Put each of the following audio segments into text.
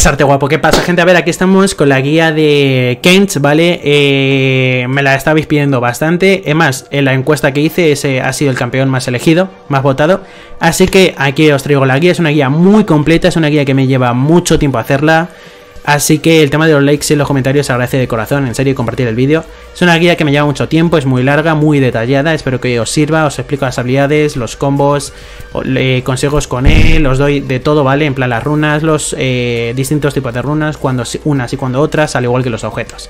Es arte guapo. ¿Qué pasa, gente? A ver, aquí estamos con la guía de Kent, ¿vale? Eh, me la estabais pidiendo bastante. Es más, en la encuesta que hice, ese ha sido el campeón más elegido, más votado. Así que aquí os traigo la guía. Es una guía muy completa, es una guía que me lleva mucho tiempo hacerla. Así que el tema de los likes y los comentarios se agradece de corazón, en serio, compartir el vídeo. Es una guía que me lleva mucho tiempo, es muy larga, muy detallada, espero que os sirva, os explico las habilidades, los combos, consejos con él, os doy de todo, ¿vale? En plan las runas, los eh, distintos tipos de runas, cuando unas y cuando otras, al igual que los objetos.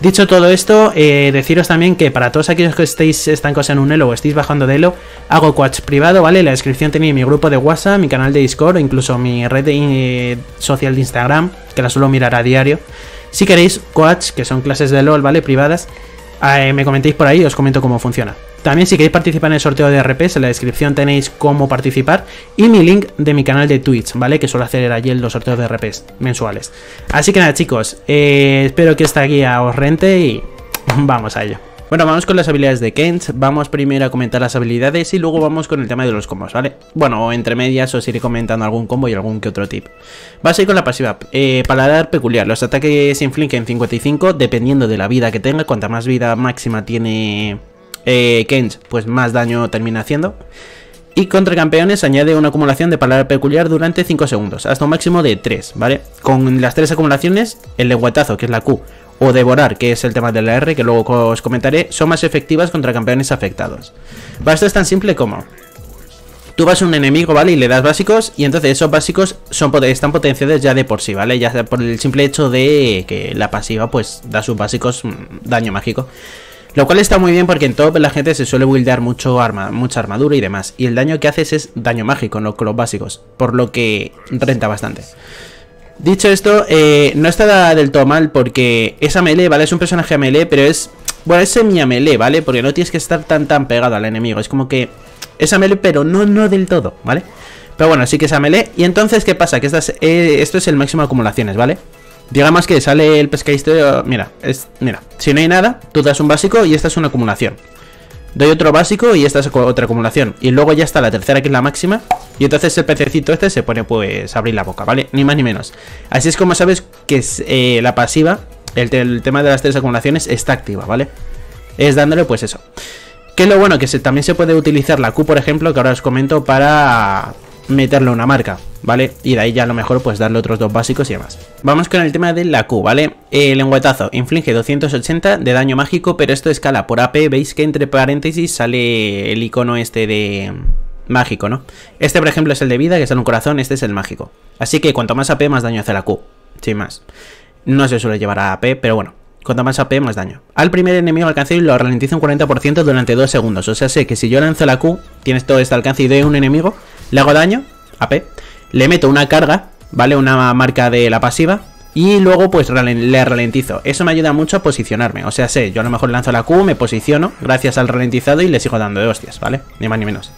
Dicho todo esto, eh, deciros también que para todos aquellos que estéis estancos en un elo o estéis bajando de elo, hago coach privado, ¿vale? La descripción tenéis mi grupo de WhatsApp, mi canal de Discord incluso mi red eh, social de Instagram, que la suelo mirar a diario. Si queréis coach, que son clases de LOL, ¿vale? Privadas, eh, me comentéis por ahí y os comento cómo funciona. También si queréis participar en el sorteo de RPs, en la descripción tenéis cómo participar y mi link de mi canal de Twitch, ¿vale? Que suelo hacer allí los sorteos de RPs mensuales. Así que nada chicos, eh, espero que esta guía os rente y vamos a ello. Bueno, vamos con las habilidades de Kent. Vamos primero a comentar las habilidades y luego vamos con el tema de los combos, ¿vale? Bueno, entre medias os iré comentando algún combo y algún que otro tip. Va a ser con la pasiva. Eh, paladar peculiar. Los ataques infligen 55 dependiendo de la vida que tenga. Cuanta más vida máxima tiene eh, pues más daño termina haciendo. Y contra campeones añade una acumulación de paladar peculiar durante 5 segundos, hasta un máximo de 3, ¿vale? Con las 3 acumulaciones, el lengüetazo, que es la Q, o devorar, que es el tema de la R, que luego os comentaré, son más efectivas contra campeones afectados. esto es tan simple como... Tú vas a un enemigo, ¿vale? Y le das básicos y entonces esos básicos son, están potenciados ya de por sí, ¿vale? Ya por el simple hecho de que la pasiva pues da sus básicos mm, daño mágico. Lo cual está muy bien porque en top la gente se suele buildear mucho arma, mucha armadura y demás. Y el daño que haces es daño mágico, no con los básicos. Por lo que renta bastante. Dicho esto, eh, no está del todo mal porque esa melee, ¿vale? Es un personaje a melee, pero es... Bueno, es semi melee, ¿vale? Porque no tienes que estar tan tan pegado al enemigo. Es como que... Es a melee, pero no, no del todo, ¿vale? Pero bueno, sí que es a melee. Y entonces, ¿qué pasa? Que eh, esto es el máximo de acumulaciones, ¿vale? Digamos que sale el pescadito... Mira, es, mira, si no hay nada, tú das un básico y esta es una acumulación. Doy otro básico y esta es otra acumulación. Y luego ya está la tercera que es la máxima. Y entonces el pececito este se pone pues a abrir la boca, ¿vale? Ni más ni menos. Así es como sabes que eh, la pasiva, el, tema de las tres acumulaciones está activa, ¿vale? Es dándole pues eso. Que es lo bueno, que también se puede utilizar la Q, por ejemplo, que ahora os comento, para meterle una marca, ¿vale? Y de ahí ya a lo mejor pues darle otros dos básicos y demás. Vamos con el tema de la Q, ¿vale? El lengüetazo inflige 280 de daño mágico, pero esto escala por AP. Veis que entre paréntesis sale el icono este de mágico, ¿no? Este, por ejemplo, es el de vida, que es un corazón, este es el mágico. Así que cuanto más AP, más daño hace la Q. Sin más. No se suele llevar a AP, pero bueno. Cuanto más AP, más daño. Al primer enemigo alcance y lo ralentiza un 40% durante 2 segundos. O sea, sé que si yo lanzo la Q, tienes todo este alcance y doy un enemigo, le hago daño, AP, le meto una carga, ¿vale? Una marca de la pasiva. Y luego pues le ralentizo. Eso me ayuda mucho a posicionarme. O sea, sé, yo a lo mejor lanzo la Q, me posiciono gracias al ralentizado y le sigo dando de hostias, ¿vale? Ni más ni menos.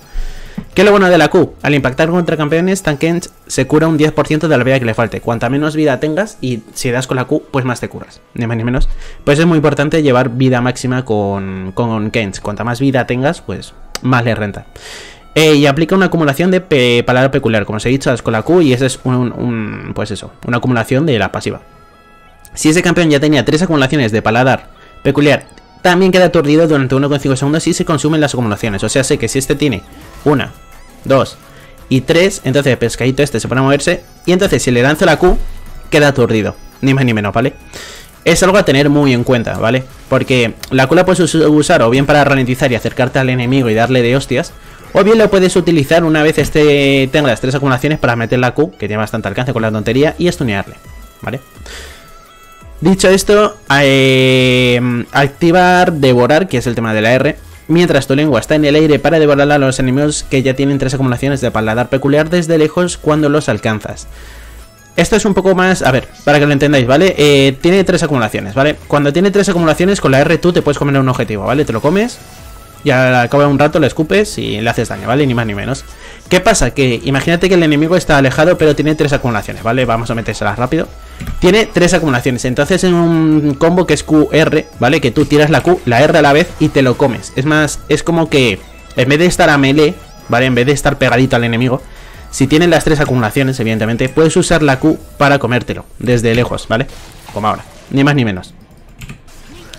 ¿Qué es lo bueno de la Q? Al impactar contra campeones, Tankens se cura un 10% de la vida que le falte. Cuanta menos vida tengas y si das con la Q, pues más te curas. Ni más ni menos. Pues es muy importante llevar vida máxima con, con Kens. Cuanta más vida tengas, pues más le renta. Eh, y aplica una acumulación de palabra peculiar, como os he dicho, das con la Q y esa es un, pues eso, una acumulación de la pasiva. Si ese campeón ya tenía tres acumulaciones de paladar peculiar, también queda aturdido durante 1,5 segundos y se consumen las acumulaciones. O sea, sé que si este tiene una, dos y tres, entonces el pescadito este se pone a moverse y entonces si le lanzo la Q, queda aturdido. Ni más ni menos, ¿vale? Es algo a tener muy en cuenta, ¿vale? Porque la Q la puedes usar o bien para ralentizar y acercarte al enemigo y darle de hostias, o bien lo puedes utilizar una vez este tenga las tres acumulaciones para meter la Q, que tiene bastante alcance con la tontería, y estunearle. ¿Vale? Dicho esto, eh, activar devorar, que es el tema de la R, mientras tu lengua está en el aire para devorar a los enemigos que ya tienen tres acumulaciones de paladar peculiar desde lejos cuando los alcanzas. Esto es un poco más, a ver, para que lo entendáis, ¿vale? Eh, tiene tres acumulaciones, ¿vale? Cuando tiene tres acumulaciones, con la R tú te puedes comer un objetivo, ¿vale? Te lo comes, y al cabo de un rato le escupes y le haces daño, ¿vale? Ni más ni menos. ¿Qué pasa? Que imagínate que el enemigo está alejado pero tiene tres acumulaciones, ¿vale? Vamos a metérselas rápido. Tiene tres acumulaciones, entonces en un combo que es QR, ¿vale? Que tú tiras la Q, la R a la vez y te lo comes. Es más, es como que en vez de estar a melee, ¿vale? En vez de estar pegadito al enemigo, si tienes las tres acumulaciones, evidentemente, puedes usar la Q para comértelo, desde lejos, ¿vale? Como ahora, ni más ni menos.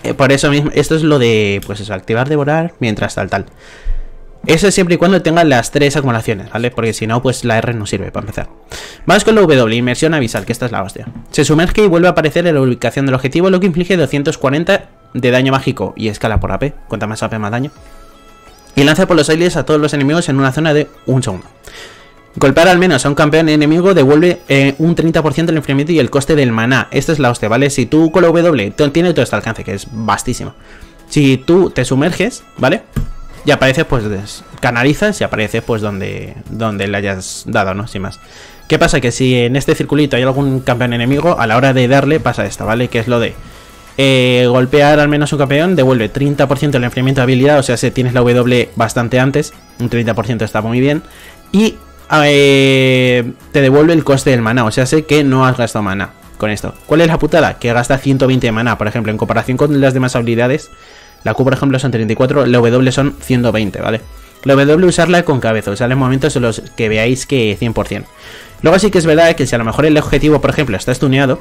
Eh, por eso mismo, esto es lo de, pues eso, activar, devorar, mientras tal, tal. Eso es siempre y cuando tengan las tres acumulaciones, ¿vale? Porque si no, pues la R no sirve para empezar. Vamos con la W, inmersión avisal, que esta es la hostia. Se sumerge y vuelve a aparecer en la ubicación del objetivo, lo que inflige 240 de daño mágico y escala por AP. Cuanta más AP, más daño. Y lanza por los aires a todos los enemigos en una zona de un segundo. Golpear al menos a un campeón enemigo devuelve eh, un 30% del enfriamiento y el coste del maná. Esta es la hostia, ¿vale? Si tú con la W tiene todo este alcance, que es vastísimo. Si tú te sumerges, ¿vale? Y aparece, pues, canalizas y aparece, pues, donde, donde le hayas dado, ¿no? Sin más. ¿Qué pasa? Que si en este circulito hay algún campeón enemigo, a la hora de darle pasa esto, ¿vale? Que es lo de eh, golpear al menos un campeón, devuelve 30% del enfriamiento de habilidad, o sea, si tienes la W bastante antes, un 30% está muy bien. Y eh, te devuelve el coste del mana, o sea, sé que no has gastado mana con esto. ¿Cuál es la putada? Que gasta 120 de mana, por ejemplo, en comparación con las demás habilidades. La Q, por ejemplo, son 34, la W son 120, ¿vale? La W usarla con cabeza, sea, en momentos en los que veáis que 100%. Luego sí que es verdad que si a lo mejor el objetivo, por ejemplo, está estuneado,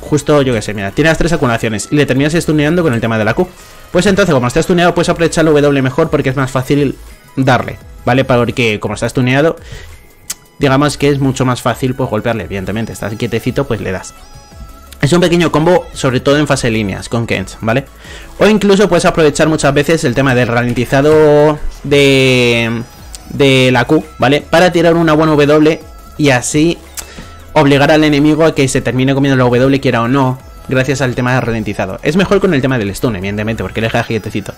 justo, yo que sé, mira, tienes tres acumulaciones y le terminas estuneando con el tema de la Q. Pues entonces, como está estuneado, puedes aprovechar la W mejor porque es más fácil darle, ¿vale? Porque como está estuneado, digamos que es mucho más fácil pues golpearle, evidentemente. Estás quietecito, pues le das. Es un pequeño combo, sobre todo en fase líneas, con Kent, ¿vale? O incluso puedes aprovechar muchas veces el tema del ralentizado de, de la Q, ¿vale? Para tirar una buena W y así obligar al enemigo a que se termine comiendo la W, quiera o no, gracias al tema del ralentizado. Es mejor con el tema del stun, evidentemente, porque le deja quietecito.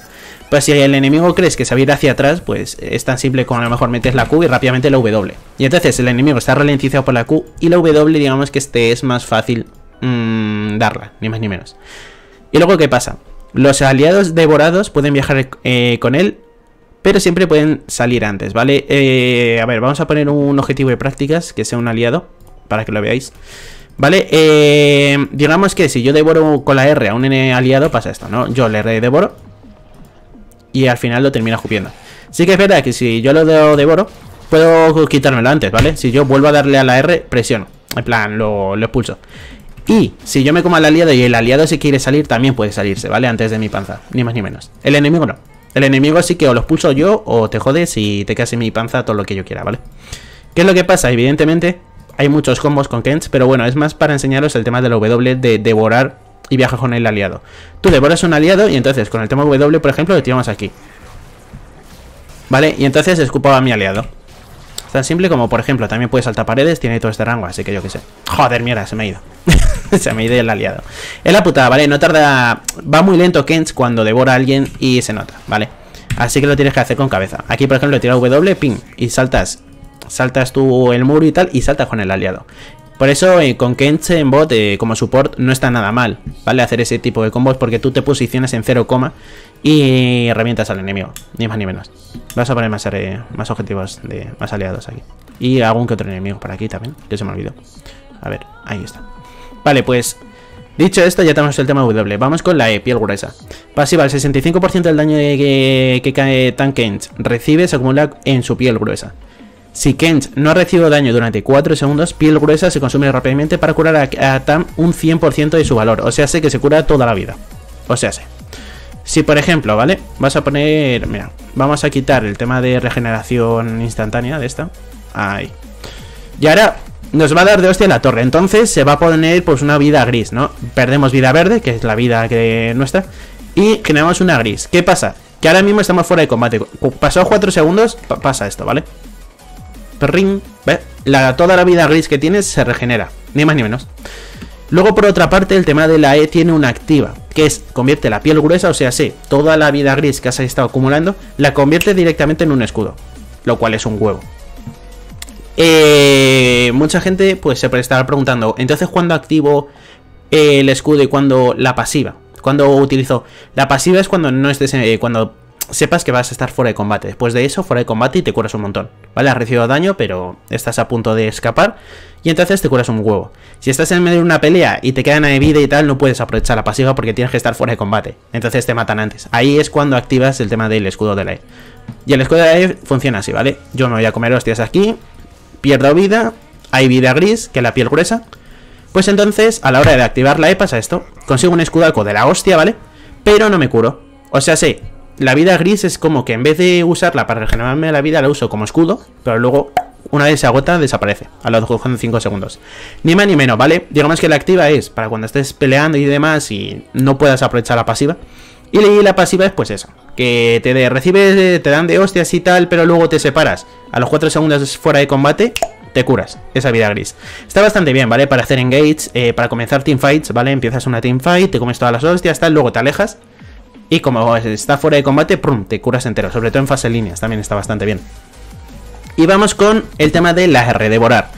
Pues si el enemigo crees que se va ir hacia atrás, pues es tan simple como a lo mejor metes la Q y rápidamente la W. Y entonces el enemigo está ralentizado por la Q y la W, digamos que este es más fácil mmm, darla, ni más ni menos. Y luego, ¿qué pasa? Los aliados devorados pueden viajar eh, con él, pero siempre pueden salir antes, ¿vale? Eh, a ver, vamos a poner un objetivo de prácticas que sea un aliado, para que lo veáis. ¿Vale? Eh, digamos que si yo devoro con la R a un aliado, pasa esto, ¿no? Yo le devoro y al final lo termina jupiendo. Sí que es verdad que si yo lo devoro, puedo quitármelo antes, ¿vale? Si yo vuelvo a darle a la R, presiono. En plan, lo, expulso. Y si yo me como al aliado y el aliado se quiere salir, también puede salirse, ¿vale? Antes de mi panza, ni más ni menos. El enemigo no. El enemigo sí que o lo expulso yo o te jodes y te quedas en mi panza todo lo que yo quiera, ¿vale? ¿Qué es lo que pasa? Evidentemente, hay muchos combos con Kents, pero bueno, es más para enseñaros el tema de la W de devorar y viaja con el aliado. Tú devoras un aliado y entonces con el tema W, por ejemplo, lo tiramos aquí. ¿Vale? Y entonces escupa a mi aliado. Tan simple como, por ejemplo, también puede saltar paredes, tiene todo este rango, así que yo qué sé. Joder, mierda, se me ha ido. se me ha ido el aliado. Es la putada, ¿vale? No tarda... Va muy lento Kents cuando devora a alguien y se nota, ¿vale? Así que lo tienes que hacer con cabeza. Aquí, por ejemplo, tira W, ping, y saltas. Saltas tú el muro y tal, y saltas con el aliado. Por eso eh, con Kench en bot eh, como support no está nada mal, ¿vale? Hacer ese tipo de combos porque tú te posicionas en 0, y revientas al enemigo, ni más ni menos. Vas a poner más, eh, más objetivos de más aliados aquí. Y algún que otro enemigo por aquí también, que se me olvidó. A ver, ahí está. Vale, pues Dicho esto, ya tenemos el tema W. Vamos con la E, piel gruesa. Pasiva, el 65% del daño que, que cae Kench recibe se acumula en su piel gruesa. Si Kent no ha recibido daño durante 4 segundos, piel gruesa se consume rápidamente para curar a, Tam un 100% de su valor. O sea, sé que se cura toda la vida. O sea, sé. Si por ejemplo, ¿vale? Vas a poner... Mira, vamos a quitar el tema de regeneración instantánea de esta. Ahí. Y ahora nos va a dar de hostia la torre. Entonces se va a poner pues una vida gris, ¿no? Perdemos vida verde, que es la vida nuestra. Y generamos una gris. ¿Qué pasa? Que ahora mismo estamos fuera de combate. Pasó 4 segundos, pasa esto, ¿vale? Perrin, La, toda la vida gris que tienes se regenera, ni más ni menos. Luego, por otra parte, el tema de la E tiene una activa, que es convierte la piel gruesa, o sea, sí, toda la vida gris que has estado acumulando, la convierte directamente en un escudo, lo cual es un huevo. Eh, mucha gente pues se puede estar preguntando, entonces ¿cuándo activo el escudo y cuándo la pasiva? Cuando utilizo la pasiva es cuando no estés eh, cuando sepas que vas a estar fuera de combate. Después de eso, fuera de combate y te curas un montón. ¿Vale? Has recibido daño, pero estás a punto de escapar. Y entonces te curas un huevo. Si estás en medio de una pelea y te quedan de vida y tal, no puedes aprovechar la pasiva porque tienes que estar fuera de combate. Entonces te matan antes. Ahí es cuando activas el tema del escudo de la E. Y el escudo de la E funciona así, ¿vale? Yo me voy a comer hostias aquí. pierdo vida, hay vida gris, que es la piel gruesa. Pues entonces, a la hora de activar la E pasa esto. Consigo un escudo de la hostia, ¿vale? Pero no me curo. O sea, sí, la vida gris es como que en vez de usarla para regenerarme la vida, la uso como escudo, pero luego, una vez se agota, desaparece. A los 5 segundos. Ni más ni menos, ¿vale? Digamos que la activa es para cuando estés peleando y demás y no puedas aprovechar la pasiva. Y la pasiva es pues eso, que te de, recibes, te dan de hostias y tal, pero luego te separas. A los 4 segundos fuera de combate, te curas esa vida gris. Está bastante bien, ¿vale? Para hacer engage, eh, para comenzar teamfights, ¿vale? Empiezas una teamfight, te comes todas las hostias, tal, luego te alejas. Y como está fuera de combate, ¡prum! te curas entero. Sobre todo en fase líneas, también está bastante bien. Y vamos con el tema de la R, devorar.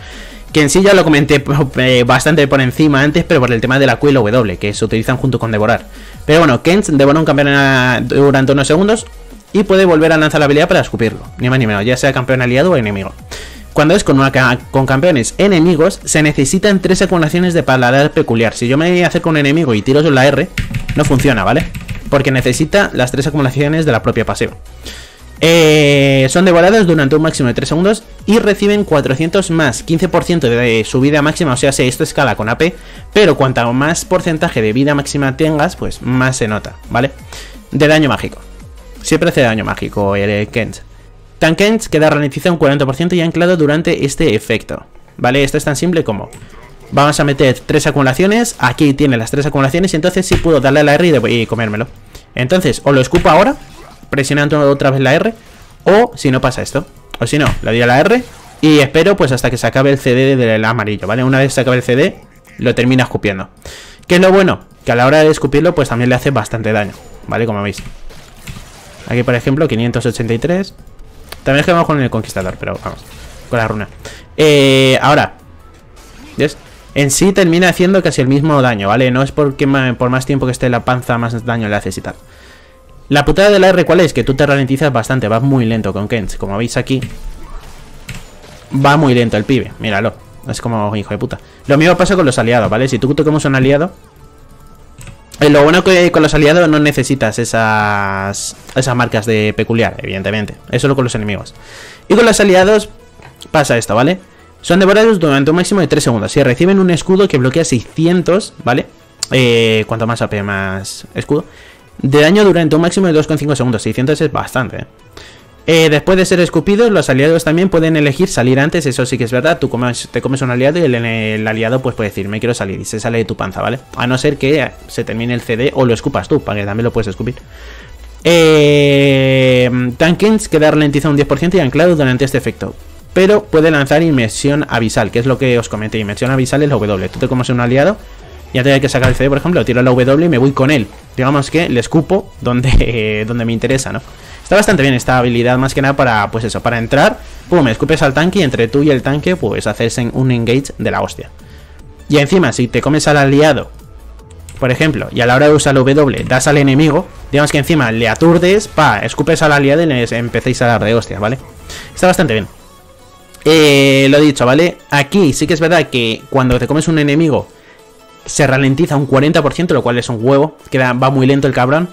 Que en sí ya lo comenté eh, bastante por encima antes, pero por el tema de la Q y la W, que se utilizan junto con devorar. Pero bueno, Kent devora un campeón durante unos segundos y puede volver a lanzar la habilidad para escupirlo. Ni más ni menos, ya sea campeón aliado o enemigo. Cuando es con, una, con campeones enemigos, se necesitan tres acumulaciones de paladar peculiar. Si yo me voy a un enemigo y tiro la R, no funciona, ¿vale? Porque necesita las tres acumulaciones de la propia pasiva. Eh, son devorados durante un máximo de 3 segundos y reciben 400 más 15% de su vida máxima, o sea, si esto escala con AP, pero cuanto más porcentaje de vida máxima tengas, pues más se nota, ¿vale? De daño mágico. Siempre hace daño mágico el Kent. Tan Kent queda ralentizado un 40% y anclado durante este efecto, ¿vale? Esto es tan simple como... Vamos a meter tres acumulaciones, aquí tiene las tres acumulaciones y entonces sí puedo darle a la R y comérmelo. Entonces, o lo escupo ahora presionando otra vez la R. O si no pasa esto. O si no, le doy a la R y espero pues hasta que se acabe el CD del amarillo, ¿vale? Una vez se acabe el CD, lo termina escupiendo. ¿Qué es lo bueno? Que a la hora de escupirlo pues también le hace bastante daño, ¿vale? Como veis. Aquí por ejemplo 583. También es que vamos con el conquistador, pero vamos. Con la runa. Eh, ahora. ¿Ves? En sí termina haciendo casi el mismo daño, ¿vale? No es porque por más tiempo que esté la panza más daño le haces y tal. La putada de la R, ¿cuál es? Que tú te ralentizas bastante, vas muy lento con Kent. Como veis aquí, va muy lento el pibe, míralo. Es como hijo de puta. Lo mismo pasa con los aliados, ¿vale? Si tú tocamos un aliado... Eh, lo bueno que con los aliados no necesitas esas, esas marcas de peculiar, evidentemente. Es solo con los enemigos. Y con los aliados pasa esto, ¿vale? Son devorados durante un máximo de 3 segundos. Si reciben un escudo que bloquea 600, ¿vale? Eh, cuanto más AP, más escudo de daño durante un máximo de 2,5 segundos. 600 es bastante. ¿eh? Eh, después de ser escupidos, los aliados también pueden elegir salir antes, eso sí que es verdad. Tú te comes un aliado y el, aliado pues puede decir, me quiero salir y se sale de tu panza, ¿vale? A no ser que se termine el CD o lo escupas tú, para que también lo puedes escupir. Eh, Tankins queda ralentizado un 10% y anclado durante este efecto. Pero puede lanzar inmersión avisal, que es lo que os comenté. Inmersión avisal es la W. Tú te comes un aliado ya tengo que sacar el CD, por ejemplo, tiro la W y me voy con él. Digamos que le escupo donde, donde me interesa, ¿no? Está bastante bien esta habilidad, más que nada para, pues eso, para entrar, pum, me escupes al tanque y entre tú y el tanque, pues hacerse un engage de la hostia. Y encima, si te comes al aliado, por ejemplo, y a la hora de usar la W das al enemigo, digamos que encima le aturdes, pa, escupes al aliado y les empecéis a dar de hostias, ¿vale? Está bastante bien. Eh, lo dicho, ¿vale? Aquí sí que es verdad que cuando te comes un enemigo se ralentiza un 40%, lo cual es un huevo, queda, va muy lento el cabrón.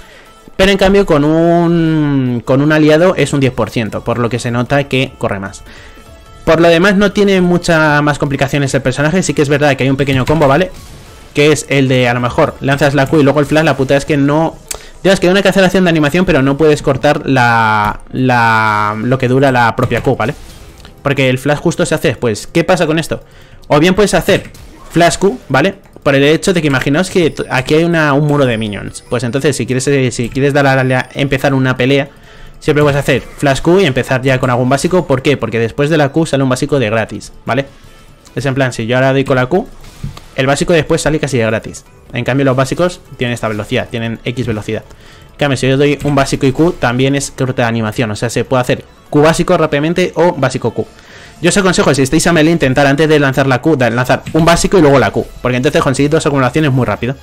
Pero en cambio con un, con un aliado es un 10%, por lo que se nota que corre más. Por lo demás no tiene muchas más complicaciones el personaje, sí que es verdad que hay un pequeño combo, ¿vale? Que es el de a lo mejor lanzas la Q y luego el flash, la puta es que no... Digamos que hay una cancelación de animación, pero no puedes cortar la, la, lo que dura la propia Q, ¿vale? Porque el flash justo se hace después. ¿Qué pasa con esto? O bien puedes hacer flash Q, ¿vale? por el hecho de que imaginaos que aquí hay una, un muro de minions. Pues entonces, si quieres, eh, si quieres dar empezar una pelea, siempre puedes hacer flash Q y empezar ya con algún básico. ¿Por qué? Porque después de la Q sale un básico de gratis, ¿vale? Es en plan, si yo ahora doy con la Q, el básico después sale casi de gratis. En cambio, los básicos tienen esta velocidad, tienen X velocidad. Cambio, si yo doy un básico y Q, también es corte de animación. O sea, se puede hacer Q básico rápidamente o básico Q. Yo os aconsejo, si estáis a melee, intentar antes de lanzar la Q, lanzar un básico y luego la Q. Porque entonces conseguir dos acumulaciones muy rápido.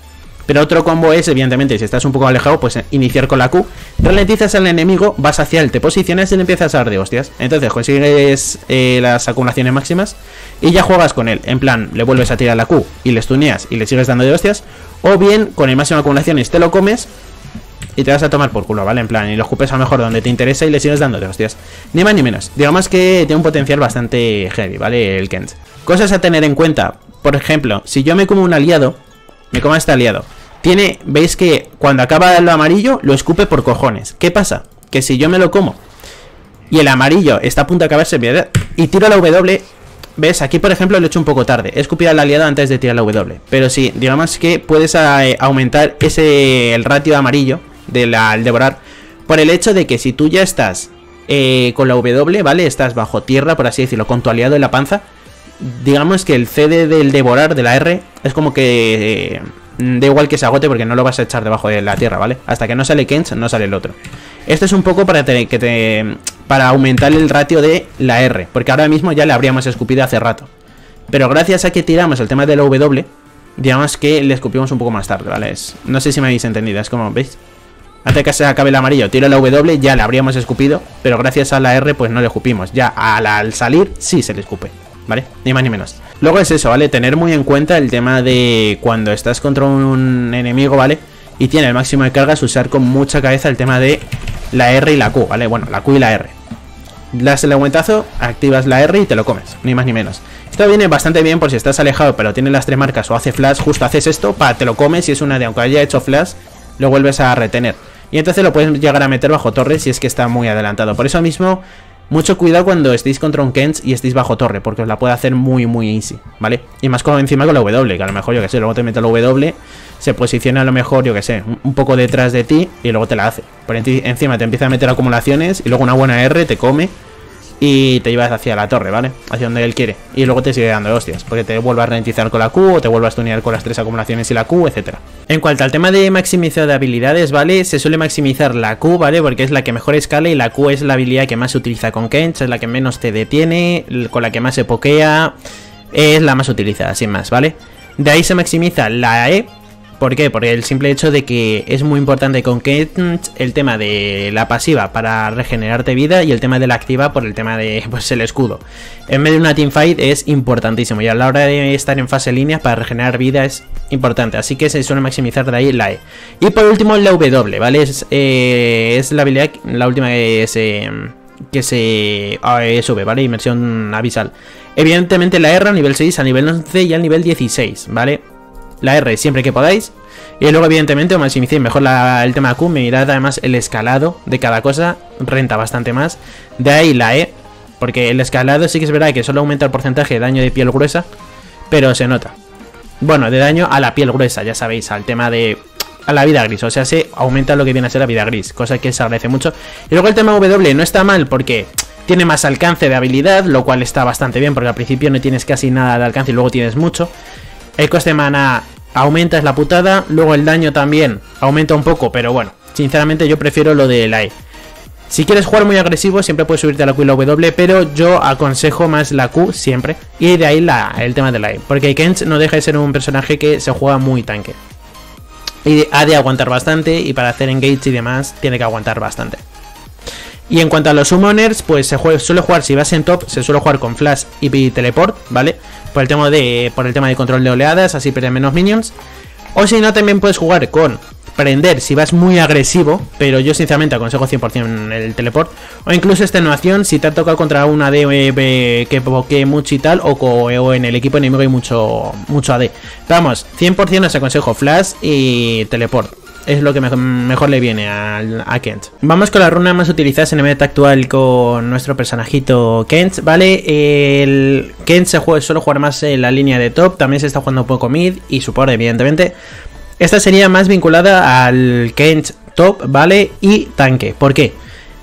Pero otro combo es, evidentemente, si estás un poco alejado, pues iniciar con la Q. Ralentizas al enemigo, vas hacia él, te posicionas y le empiezas a dar de hostias. Entonces consigues eh, las acumulaciones máximas y ya juegas con él. En plan, le vuelves a tirar la Q y le stuneas y le sigues dando de hostias. O bien, con el máximo de acumulaciones te lo comes y te vas a tomar por culo, ¿vale? En plan, y lo escupes a lo mejor donde te interesa y le sigues dándote hostias. Ni más ni menos. Digamos que tiene un potencial bastante heavy, ¿vale? El Kent. Cosas a tener en cuenta. Por ejemplo, si yo me como un aliado, me como este aliado. Tiene, veis que cuando acaba lo amarillo, lo escupe por cojones. ¿Qué pasa? Que si yo me lo como y el amarillo está a punto de acabarse y tiro la W, ¿ves? Aquí, por ejemplo, lo he hecho un poco tarde. He escupido al aliado antes de tirar la W. Pero sí, digamos que puedes eh, aumentar ese el ratio amarillo del devorar por el hecho de que si tú ya estás eh, con la W, ¿vale? Estás bajo tierra, por así decirlo, con tu aliado en la panza. Digamos que el CD del devorar de la R es como que... Eh, da igual que se agote porque no lo vas a echar debajo de la tierra, ¿vale? Hasta que no sale Kench, no sale el otro. Esto es un poco para que para aumentar el ratio de la R, porque ahora mismo ya le habríamos escupido hace rato. Pero gracias a que tiramos el tema de la W, digamos que le escupimos un poco más tarde, ¿vale? no sé si me habéis entendido, es como, ¿veis? Antes que se acabe el amarillo, tiro la W, ya le habríamos escupido, pero gracias a la R pues no le escupimos. Ya al, salir sí se le escupe, ¿vale? Ni más ni menos. Luego es eso, ¿vale? Tener muy en cuenta el tema de cuando estás contra un enemigo, ¿vale? Y tiene el máximo de cargas, usar con mucha cabeza el tema de la R y la Q, ¿vale? Bueno, la Q y la R. Das el aumentazo, activas la R y te lo comes, ni más ni menos. Esto viene bastante bien por si estás alejado pero tiene las tres marcas o hace flash, justo haces esto, pa, te lo comes y es una de aunque haya hecho flash, lo vuelves a retener. Y entonces lo puedes llegar a meter bajo torre si es que está muy adelantado. Por eso mismo, mucho cuidado cuando estéis contra un Kens y estéis bajo torre, porque os la puede hacer muy, muy easy, ¿vale? Y más como encima con la W, que a lo mejor, yo que sé, luego te mete la W, se posiciona a lo mejor, yo que sé, un poco detrás de ti y luego te la hace. Por encima te empieza a meter acumulaciones y luego una buena R te come y te llevas hacia la torre, ¿vale? Hacia donde él quiere. Y luego te sigue dando hostias, porque te vuelve a ralentizar con la Q o te vuelve a stunear con las tres acumulaciones y la Q, etcétera. En cuanto al tema de maximizar de habilidades, ¿vale? Se suele maximizar la Q, ¿vale? Porque es la que mejor escala y la Q es la habilidad que más se utiliza con Kench, es la que menos te detiene, con la que más se pokea, es la más utilizada, sin más, ¿vale? De ahí se maximiza la E, ¿Por qué? Porque el simple hecho de que es muy importante con Kench el tema de la pasiva para regenerarte vida y el tema de la activa por el tema de pues el escudo. En medio de una teamfight es importantísimo y a la hora de estar en fase línea para regenerar vida es importante. Así que se suele maximizar de ahí la E. Y por último la W, ¿vale? Es, eh, la habilidad, la última que se, que se ah, sube, ¿vale? Inmersión abisal. Evidentemente la R a nivel 6, a nivel 11 y al nivel 16, ¿vale? La R siempre que podáis. Y luego, evidentemente, o maximicéis mejor el tema Q. Mirad además el escalado de cada cosa. Renta bastante más. De ahí la E. Porque el escalado sí que es verdad que solo aumenta el porcentaje de daño de piel gruesa. Pero se nota. Bueno, de daño a la piel gruesa, ya sabéis, al tema de... A la vida gris, o sea, se aumenta lo que viene a ser la vida gris, cosa que se agradece mucho. Y luego el tema W no está mal porque tiene más alcance de habilidad, lo cual está bastante bien porque al principio no tienes casi nada de alcance y luego tienes mucho. El coste de mana aumenta, es la putada. Luego el daño también aumenta un poco, pero bueno, sinceramente yo prefiero lo de la. Si quieres jugar muy agresivo, siempre puedes subirte a la Q y la W, pero yo aconsejo más la Q siempre. Y de ahí el tema de la. Porque Kench no deja de ser un personaje que se juega muy tanque. Y ha de aguantar bastante, y para hacer engage y demás, tiene que aguantar bastante. Y en cuanto a los summoners, pues se suele jugar, si vas en top, se suele jugar con flash y teleport, ¿vale? Por el tema de, por el tema de control de oleadas, así pierden menos minions. O si no, también puedes jugar con prender si vas muy agresivo, pero yo sinceramente aconsejo 100% el teleport. O incluso extenuación si te ha tocado contra una AD eh, que pokee mucho y tal, o, en el equipo enemigo hay mucho, mucho AD. Vamos, 100% os aconsejo flash y teleport es lo que mejor, le viene a, Kent. Vamos con las runas más utilizadas en el meta actual con nuestro personajito Kent, ¿vale? El Kent se juega, suele jugar más en la línea de top, también se está jugando un poco mid y support, evidentemente. Esta sería más vinculada al Kent top, ¿vale? Y tanque. ¿Por qué?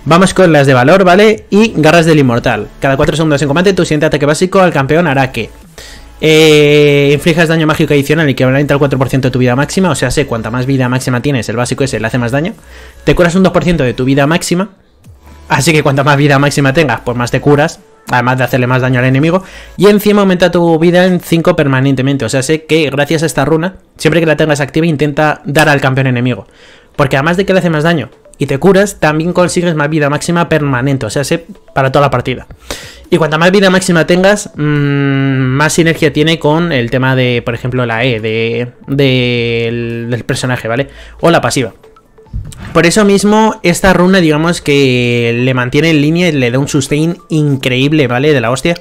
Vamos con las de valor, ¿vale? Y garras del inmortal. Cada 4 segundos en combate, tu siguiente ataque básico al campeón hará que eh, infliges daño mágico adicional equivalente al 4% de tu vida máxima. O sea, sé cuanta más vida máxima tienes, el básico ese le hace más daño. Te curas un 2% de tu vida máxima. Así que cuanta más vida máxima tengas, pues más te curas. Además de hacerle más daño al enemigo. Y encima aumenta tu vida en 5 permanentemente. O sea, sé que gracias a esta runa, siempre que la tengas activa, intenta dar al campeón enemigo. Porque además de que le hace más daño y te curas, también consigues más vida máxima permanente. O sea, para toda la partida. Y cuanta más vida máxima tengas, mm, más sinergia tiene con el tema de, por ejemplo, la E de, del personaje, ¿vale? O la pasiva. Por eso mismo, esta runa, digamos que le mantiene en línea y le da un sustain increíble, ¿vale? De la hostia.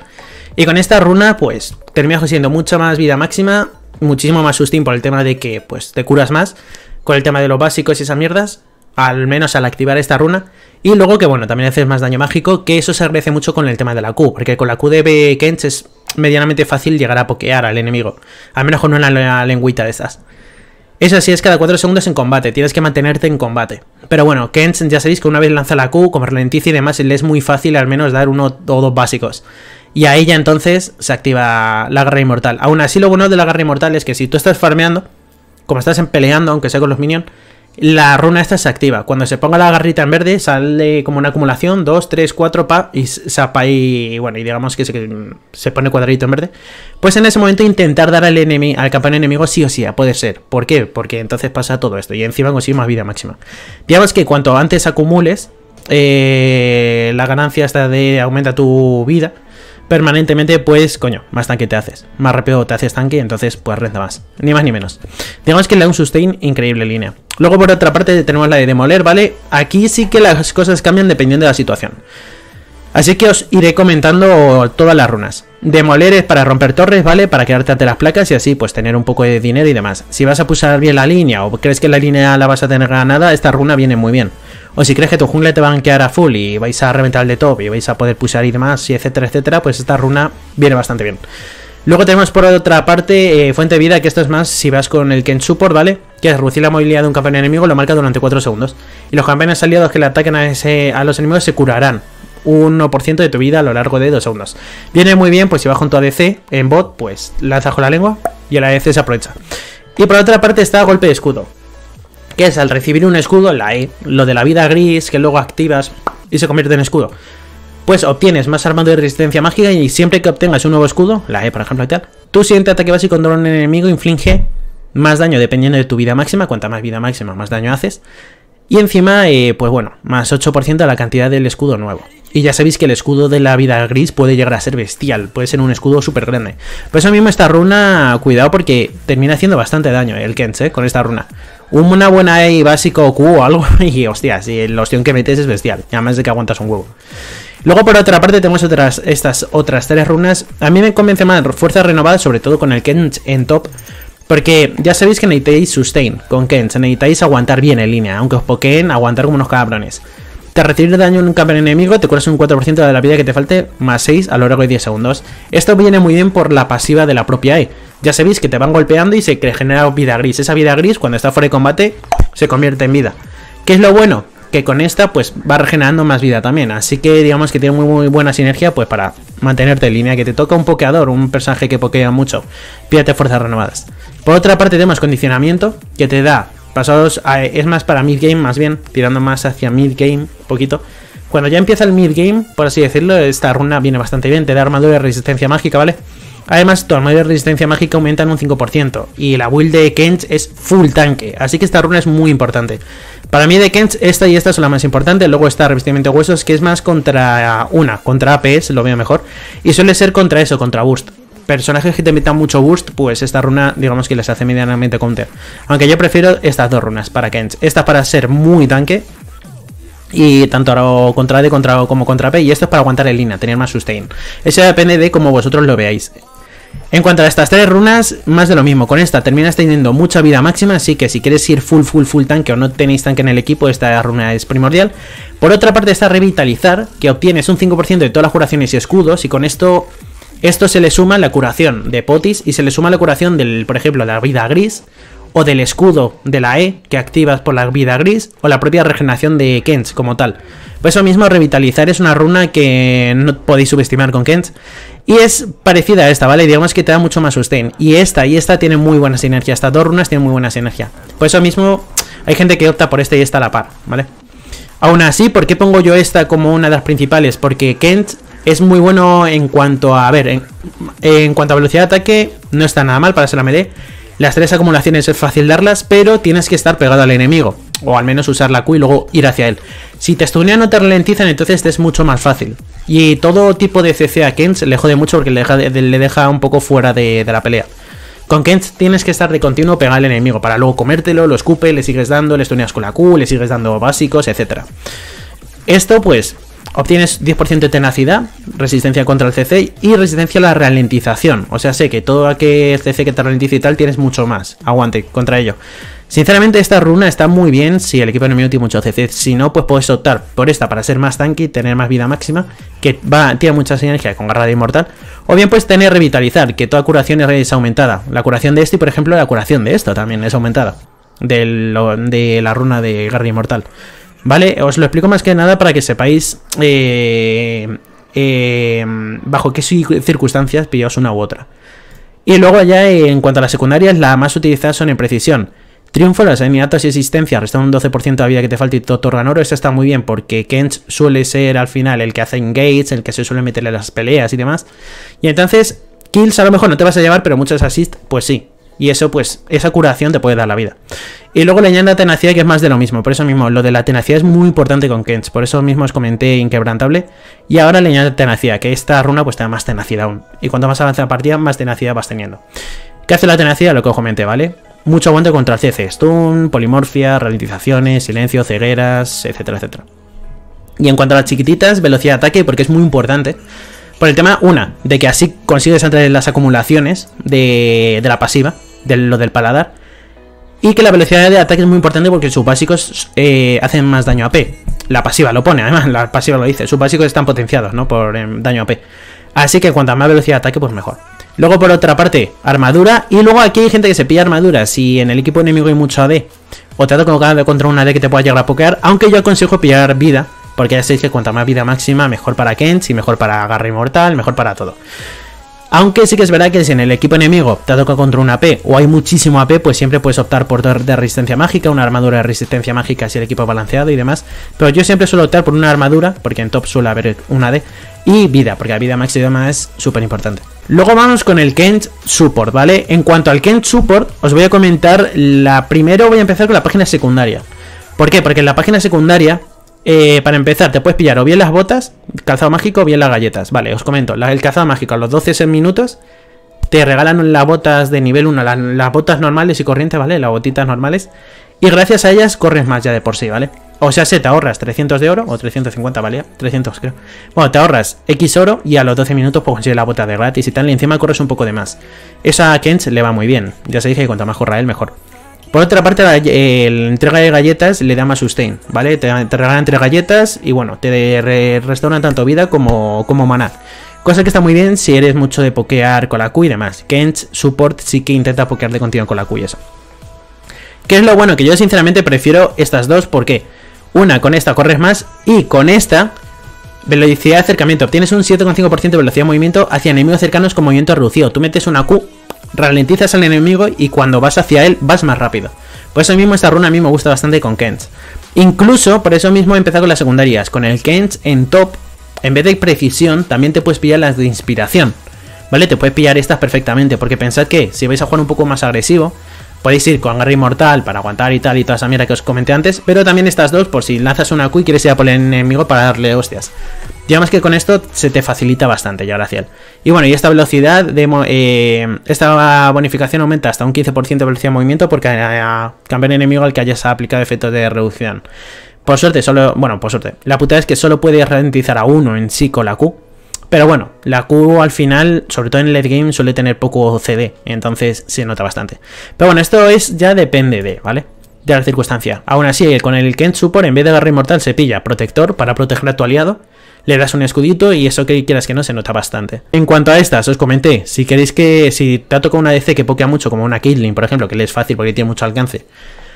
Y con esta runa, pues, termina siendo mucha más vida máxima, muchísimo más sustain por el tema de que, pues, te curas más. Con el tema de los básicos y esas mierdas, al menos al activar esta runa. Y luego que, bueno, también haces más daño mágico, que eso se agradece mucho con el tema de la Q, porque con la Q de Kench es medianamente fácil llegar a pokear al enemigo. Al menos con una lengüita de estas. Eso sí es cada 4 segundos en combate, tienes que mantenerte en combate. Pero bueno, Kench ya sabéis que una vez lanza la Q, como ralentiza y demás, le es muy fácil al menos dar uno o dos básicos. Y a ella entonces se activa la garra inmortal. Aún así lo bueno de la garra inmortal es que si tú estás farmeando, como estás en peleando, aunque sea con los minions, la runa esta se activa. Cuando se ponga la garrita en verde, sale como una acumulación, 2, 3, 4, pa, y sapa y bueno, y digamos que se, se, pone cuadradito en verde. Pues en ese momento intentar dar al enemigo, al campeón enemigo sí o sí, puede ser. ¿Por qué? Porque entonces pasa todo esto y encima consigue más vida máxima. Digamos que cuanto antes acumules, eh, la ganancia hasta de aumenta tu vida permanentemente, pues, coño, más tanque te haces. Más rápido te haces tanque, entonces, pues renta más. Ni más ni menos. Digamos que le da un sustain increíble línea. Luego, por otra parte, tenemos la de demoler, ¿vale? Aquí sí que las cosas cambian dependiendo de la situación. Así que os iré comentando todas las runas. Demoler es para romper torres, ¿vale? Para quedarte ante las placas y así pues tener un poco de dinero y demás. Si vas a pulsar bien la línea o crees que la línea la vas a tener ganada, esta runa viene muy bien. O si crees que tu jungla te va a quedar a full y vais a reventar el de top y vais a poder pulsar y demás, y etcétera, etcétera, pues esta runa viene bastante bien. Luego tenemos por otra parte eh, Fuente de Vida, que esto es más si vas con el Ken Support, ¿vale? Que es reducir la movilidad de un campeón enemigo, lo marca durante 4 segundos. Y los campeones aliados que le ataquen a, ese, a los enemigos se curarán 1% de tu vida a lo largo de 2 segundos. Viene muy bien, pues si vas con tu ADC en bot, pues lanzas con la lengua y el ADC se aprovecha. Y por otra parte está golpe de escudo es al recibir un escudo, la E, lo de la vida gris que luego activas y se convierte en escudo. Pues obtienes más armado de resistencia mágica y siempre que obtengas un nuevo escudo, la E por ejemplo y tal, tu siguiente ataque básico contra un enemigo inflige más daño dependiendo de tu vida máxima, cuanta más vida máxima más daño haces. Y encima, eh, pues bueno, más 8% de la cantidad del escudo nuevo. Y ya sabéis que el escudo de la vida gris puede llegar a ser bestial, puede ser un escudo súper grande. Por eso mismo esta runa, cuidado porque termina haciendo bastante daño el Kens, ¿eh? Con esta runa una buena E básico Q o algo y hostia, si el ostión que metes es bestial, además de que aguantas un huevo. Luego por otra parte tenemos otras, estas otras tres runas. A mí me convence más fuerza renovada, sobre todo con el Kench en top. Porque ya sabéis que necesitáis sustain con Kench, necesitáis aguantar bien en línea, aunque os pokeen, aguantar como unos cabrones. Te recibir daño en un campeón enemigo, te curas un 4% de la vida que te falte, más 6 a lo largo de 10 segundos. Esto viene muy bien por la pasiva de la propia E. Ya sabéis que te van golpeando y se genera vida gris. Esa vida gris, cuando está fuera de combate, se convierte en vida. ¿Qué es lo bueno? Que con esta, pues, va regenerando más vida también. Así que, digamos que tiene muy, muy buena sinergia, pues, para mantenerte en línea. Que te toca un pokeador, un personaje que pokea mucho. Pídate fuerzas renovadas. Por otra parte, tenemos condicionamiento, que te da Pasados es más para mid game, más bien, tirando más hacia mid game, un poquito. Cuando ya empieza el mid game, por así decirlo, esta runa viene bastante bien, te da armadura de resistencia mágica, ¿vale? Además, tu armadura de resistencia mágica aumenta en un 5%. Y la build de Kench es full tanque. Así que esta runa es muy importante. Para mí de Kench, esta y esta son las más importantes. Luego está revestimiento de huesos, que es más contra una. Contra APS, lo veo mejor. Y suele ser contra eso, contra burst personajes que te metan mucho burst, pues esta runa, digamos que les hace medianamente counter. Aunque yo prefiero estas dos runas para Kench. Esta para ser muy tanque. Y tanto contra D contra, como contra P. Y esto es para aguantar en línea, tener más sustain. Eso depende de cómo vosotros lo veáis. En cuanto a estas tres runas, más de lo mismo. Con esta terminas teniendo mucha vida máxima, así que si quieres ir full, full, full tanque o no tenéis tanque en el equipo, esta runa es primordial. Por otra parte está Revitalizar, que obtienes un 5% de todas las curaciones y escudos, y con esto esto se le suma la curación de Potis y se le suma la curación del, por ejemplo, la vida gris o del escudo de la E que activas por la vida gris o la propia regeneración de Kens como tal. Por eso mismo revitalizar es una runa que no podéis subestimar con Kens y es parecida a esta, ¿vale? Digamos que te da mucho más sustain y esta y esta tienen muy buena sinergia, estas dos runas tienen muy buena sinergia. Por eso mismo hay gente que opta por esta y esta a la par, ¿vale? Aún así, ¿por qué pongo yo esta como una de las principales? Porque Kent es muy bueno en cuanto a, ver, en, cuanto a velocidad de ataque, no está nada mal para ser la melee. Las tres acumulaciones es fácil darlas, pero tienes que estar pegado al enemigo. O al menos usar la Q y luego ir hacia él. Si te stunean o te ralentizan, entonces es mucho más fácil. Y todo tipo de CC a Kens le jode mucho porque le deja, le deja un poco fuera de, de la pelea. Con Kent tienes que estar de continuo pegado al enemigo para luego comértelo, lo escupe, le sigues dando, le estuneas con la Q, le sigues dando básicos, etc. Esto pues obtienes 10% de tenacidad, resistencia contra el CC y resistencia a la ralentización. O sea, sé que todo aquel CC que te ralentiza y tal tienes mucho más aguante contra ello. Sinceramente esta runa está muy bien si el equipo enemigo tiene mucho CC, si no pues puedes optar por esta para ser más tanky, tener más vida máxima, que va, tiene mucha sinergia con garra de inmortal, o bien puedes tener revitalizar, que toda curación es aumentada, la curación de este y por ejemplo la curación de esto también es aumentada, de la runa de garra inmortal. ¿Vale? Os lo explico más que nada para que sepáis eh, eh, bajo qué circunstancias pillaos una u otra. Y luego ya en cuanto a las secundarias, las más utilizadas son en precisión. Triunfo, las innatas y existencia restan un 12% de vida que te falta y te otorgan oro. Está muy bien porque Kench suele ser al final el que hace engage, el que se suele meterle las peleas y demás. Y entonces, kills a lo mejor no te vas a llevar, pero muchos assist, pues sí. Y eso, pues, esa curación te puede dar la vida. Y luego le añade tenacidad, que es más de lo mismo. Por eso mismo, lo de la tenacidad es muy importante con Kench. Por eso mismo os comenté inquebrantable. Y ahora le añade tenacidad, que esta runa pues te da más tenacidad aún. Y cuanto más avanza la partida, más tenacidad vas teniendo. ¿Qué hace la tenacidad? Lo que os comenté, ¿vale? Mucho aguante contra el CC, stun, polimorfia, ralentizaciones, silencio, cegueras, etcétera, etcétera. Y en cuanto a las chiquititas, velocidad de ataque, porque es muy importante. Por el tema, una, de que así consigues entre las acumulaciones de, la pasiva, de lo del paladar. Y que la velocidad de ataque es muy importante porque sus básicos eh, hacen más daño AP. La pasiva lo pone, además, la pasiva lo dice. Sus básicos están potenciados, ¿no? Por em, daño AP. Así que cuanta más velocidad de ataque, pues mejor. Luego por otra parte, armadura. Y luego aquí hay gente que se pilla armadura. Si en el equipo enemigo hay mucho AD. O te ha tocado contra un AD que te pueda llegar a pokear. Aunque yo aconsejo pillar vida. Porque ya sabéis que cuanta más vida máxima, mejor para Kench y mejor para Agarre Inmortal, mejor para todo. Aunque sí que es verdad que si en el equipo enemigo te ha tocado contra un AP o hay muchísimo AP, pues siempre puedes optar por de resistencia mágica, una armadura de resistencia mágica si el equipo es balanceado y demás. Pero yo siempre suelo optar por una armadura, porque en top suele haber una AD, y vida, porque la vida máxima es súper importante. Luego vamos con el Kent Support, ¿vale? En cuanto al Kent Support, os voy a comentar la... Primero voy a empezar con la página secundaria. ¿Por qué? Porque en la página secundaria, eh, para empezar, te puedes pillar o bien las botas, calzado mágico, o bien las galletas. Vale, os comento, el calzado mágico a los 12 minutos te regalan las botas de nivel 1, las, botas normales y corrientes, ¿vale? Las botitas normales. Y gracias a ellas corres más ya de por sí, ¿vale? O sea, se te ahorras 300 de oro, o 350, ¿vale? 300 creo. Bueno, te ahorras X oro y a los 12 minutos pues consigues la bota de gratis y tal, y encima corres un poco de más. Eso a Kench le va muy bien. Ya se que cuanto más corra él, mejor. Por otra parte, la, entrega de galletas le da más sustain, ¿vale? Te, regalan entre galletas y bueno, te restauran tanto vida como, como maná. Cosa que está muy bien si eres mucho de pokear con la Q y demás. Kench Support sí que intenta pokear de continuo con la Q y eso. ¿Qué es lo bueno? Que yo sinceramente prefiero estas dos porque una, con esta corres más y con esta velocidad de acercamiento. Obtienes un 7,5% de velocidad de movimiento hacia enemigos cercanos con movimiento reducido. Tú metes una Q, ralentizas al enemigo y cuando vas hacia él vas más rápido. Por eso mismo esta runa a mí me gusta bastante con Kent. Incluso por eso mismo he empezado con las secundarias. Con el Kent en top, en vez de precisión, también te puedes pillar las de inspiración. ¿Vale? Te puedes pillar estas perfectamente. Porque pensad que si vais a jugar un poco más agresivo, Podéis ir con Garra Inmortal para aguantar y tal y toda esa mierda que os comenté antes, pero también estas dos por si lanzas una Q y quieres ir a por el enemigo para darle hostias. Digamos que con esto se te facilita bastante, ya gracias. Y bueno, y esta velocidad de eh, esta bonificación aumenta hasta un 15% de velocidad de movimiento porque a cambiar enemigo al que hayas aplicado efectos de reducción. Por suerte, solo. Bueno, por suerte. La puta es que solo puedes ralentizar a uno en sí con la Q. Pero bueno, la Q al final, sobre todo en el late game, suele tener poco CD, entonces se nota bastante. Pero bueno, esto es ya depende de, ¿vale? De la circunstancia. Aún así, con el Kent Support, en vez de garra inmortal, se pilla protector para proteger a tu aliado. Le das un escudito y eso que quieras que no se nota bastante. En cuanto a estas, os comenté, si queréis que, si te ha tocado una DC que pokea mucho, como una Caitlyn, por ejemplo, que le es fácil porque tiene mucho alcance,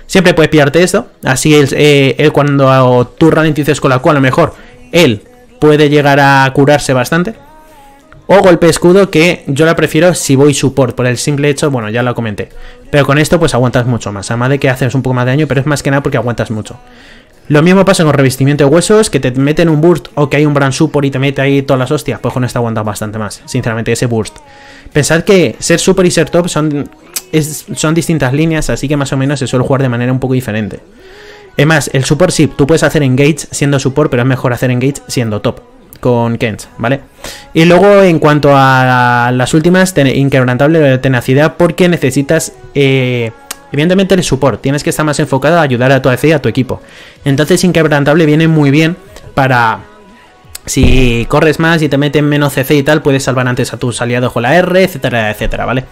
siempre puedes pillarte esto. Así él, eh, él cuando tú ralentices con la cual a lo mejor él puede llegar a curarse bastante. O golpe escudo que yo la prefiero si voy support, por el simple hecho, bueno, ya lo comenté. Pero con esto pues aguantas mucho más, además de que haces un poco más de daño, pero es más que nada porque aguantas mucho. Lo mismo pasa con revestimiento de huesos, que te meten un burst o que hay un brand support y te mete ahí todas las hostias, pues con esto aguantas bastante más, sinceramente, ese burst. Pensad que ser super y ser top son, son distintas líneas, así que más o menos se suele jugar de manera un poco diferente. Es más, el support sí, tú puedes hacer engage siendo support, pero es mejor hacer engage siendo top. Con Kens, ¿vale? Y luego en cuanto a las últimas, inquebrantable tenacidad porque necesitas... Eh, evidentemente el support, tienes que estar más enfocado a ayudar a tu ADC y a tu equipo. Entonces inquebrantable viene muy bien para si corres más y te meten menos CC y tal, puedes salvar antes a tus aliados con la R, etcétera, etcétera, ¿vale?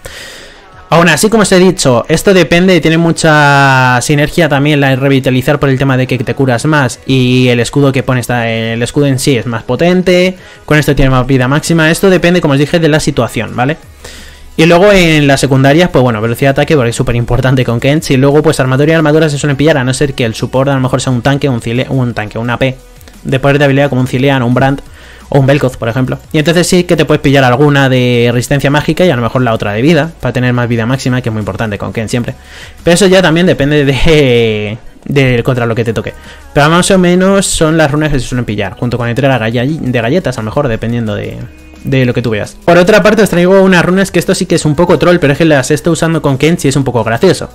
Aún así, como os he dicho, esto depende, tiene mucha sinergia también la revitalizar por el tema de que te curas más y el escudo que pones, el escudo en sí es más potente, con esto tiene más vida máxima, esto depende, como os dije, de la situación, ¿vale? Y luego en las secundarias, pues bueno, velocidad de ataque, porque es súper importante con Kent, y luego pues armadura y armadura se suelen pillar, a no ser que el support a lo mejor sea un tanque, un, un tanque, un AP, de poder de habilidad como un Cilean o un Brand o un Belkoz, por ejemplo. Y entonces sí que te puedes pillar alguna de resistencia mágica y a lo mejor la otra de vida, para tener más vida máxima, que es muy importante con Ken siempre. Pero eso ya también depende de, de contra lo que te toque. Pero más o menos son las runas que se suelen pillar, junto con entrega de galletas, a lo mejor, dependiendo de, de lo que tú veas. Por otra parte, os traigo unas runas que esto sí que es un poco troll, pero es que las estoy usando con Kens y es un poco gracioso.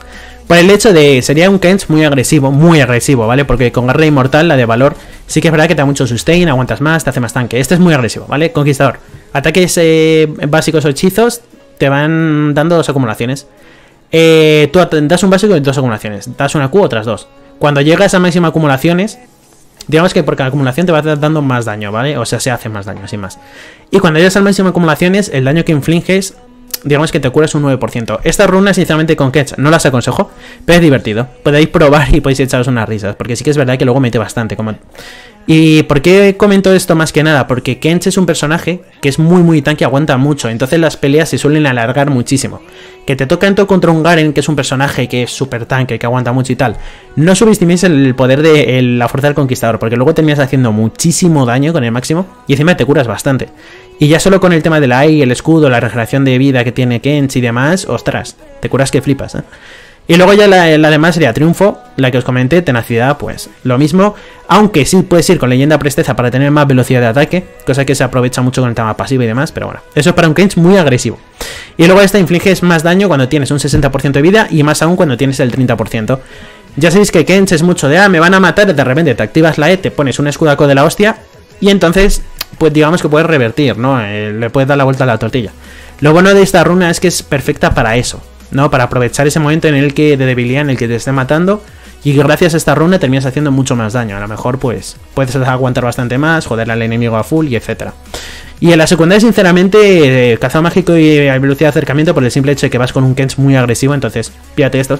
Por el hecho de, sería un Kens muy agresivo, muy agresivo, ¿vale? Porque con Garra Inmortal, la de valor, sí que es verdad que te da mucho sustain, aguantas más, te hace más tanque. Este es muy agresivo, ¿vale? Conquistador. Ataques eh, básicos o hechizos te van dando dos acumulaciones. Eh, tú das un básico y dos acumulaciones. Das una Q, otras dos. Cuando llegas a máxima acumulaciones, Digamos que por cada acumulación te va dando más daño, ¿vale? O sea, se hace más daño, sin más. Y cuando llegas al máximo acumulaciones, el daño que infliges, digamos que te curas un 9%. Esta runa, sinceramente, con Ketch no las aconsejo, pero es divertido. Podéis probar y podéis echaros unas risas, porque sí que es verdad que luego mete bastante. Como ¿Y por qué comento esto más que nada? Porque Kench es un personaje que es muy muy tanque, aguanta mucho, entonces las peleas se suelen alargar muchísimo. Que te toca todo contra un Garen, que es un personaje que es súper tanque, que aguanta mucho y tal. No subestiméis el poder de la fuerza del conquistador, porque luego terminas haciendo muchísimo daño con el máximo y encima te curas bastante. Y ya solo con el tema de la AI, el escudo, la regeneración de vida que tiene Kench y demás, ostras, te curas que flipas, ¿eh? Y luego ya la, demás sería Triunfo, la que os comenté, Tenacidad, pues lo mismo. Aunque sí puedes ir con Leyenda Presteza para tener más velocidad de ataque, cosa que se aprovecha mucho con el tema pasivo y demás, pero bueno, eso es para un Kench muy agresivo. Y luego esta infliges más daño cuando tienes un 60% de vida y más aún cuando tienes el 30%. Ya sabéis que Kench es mucho de, ah, me van a matar, de repente te activas la E, te pones un escudaco de la hostia y entonces, pues digamos que puedes revertir, ¿no? Eh, le puedes dar la vuelta a la tortilla. Lo bueno de esta runa es que es perfecta para eso. ¿No? Para aprovechar ese momento en el que de debilidad en el que te esté matando y gracias a esta runa terminas haciendo mucho más daño. A lo mejor pues puedes aguantar bastante más, joder al enemigo a full y etcétera. Y en la secundaria, sinceramente, eh, cazado mágico y velocidad de acercamiento por el simple hecho de que vas con un Kens muy agresivo, entonces píate estos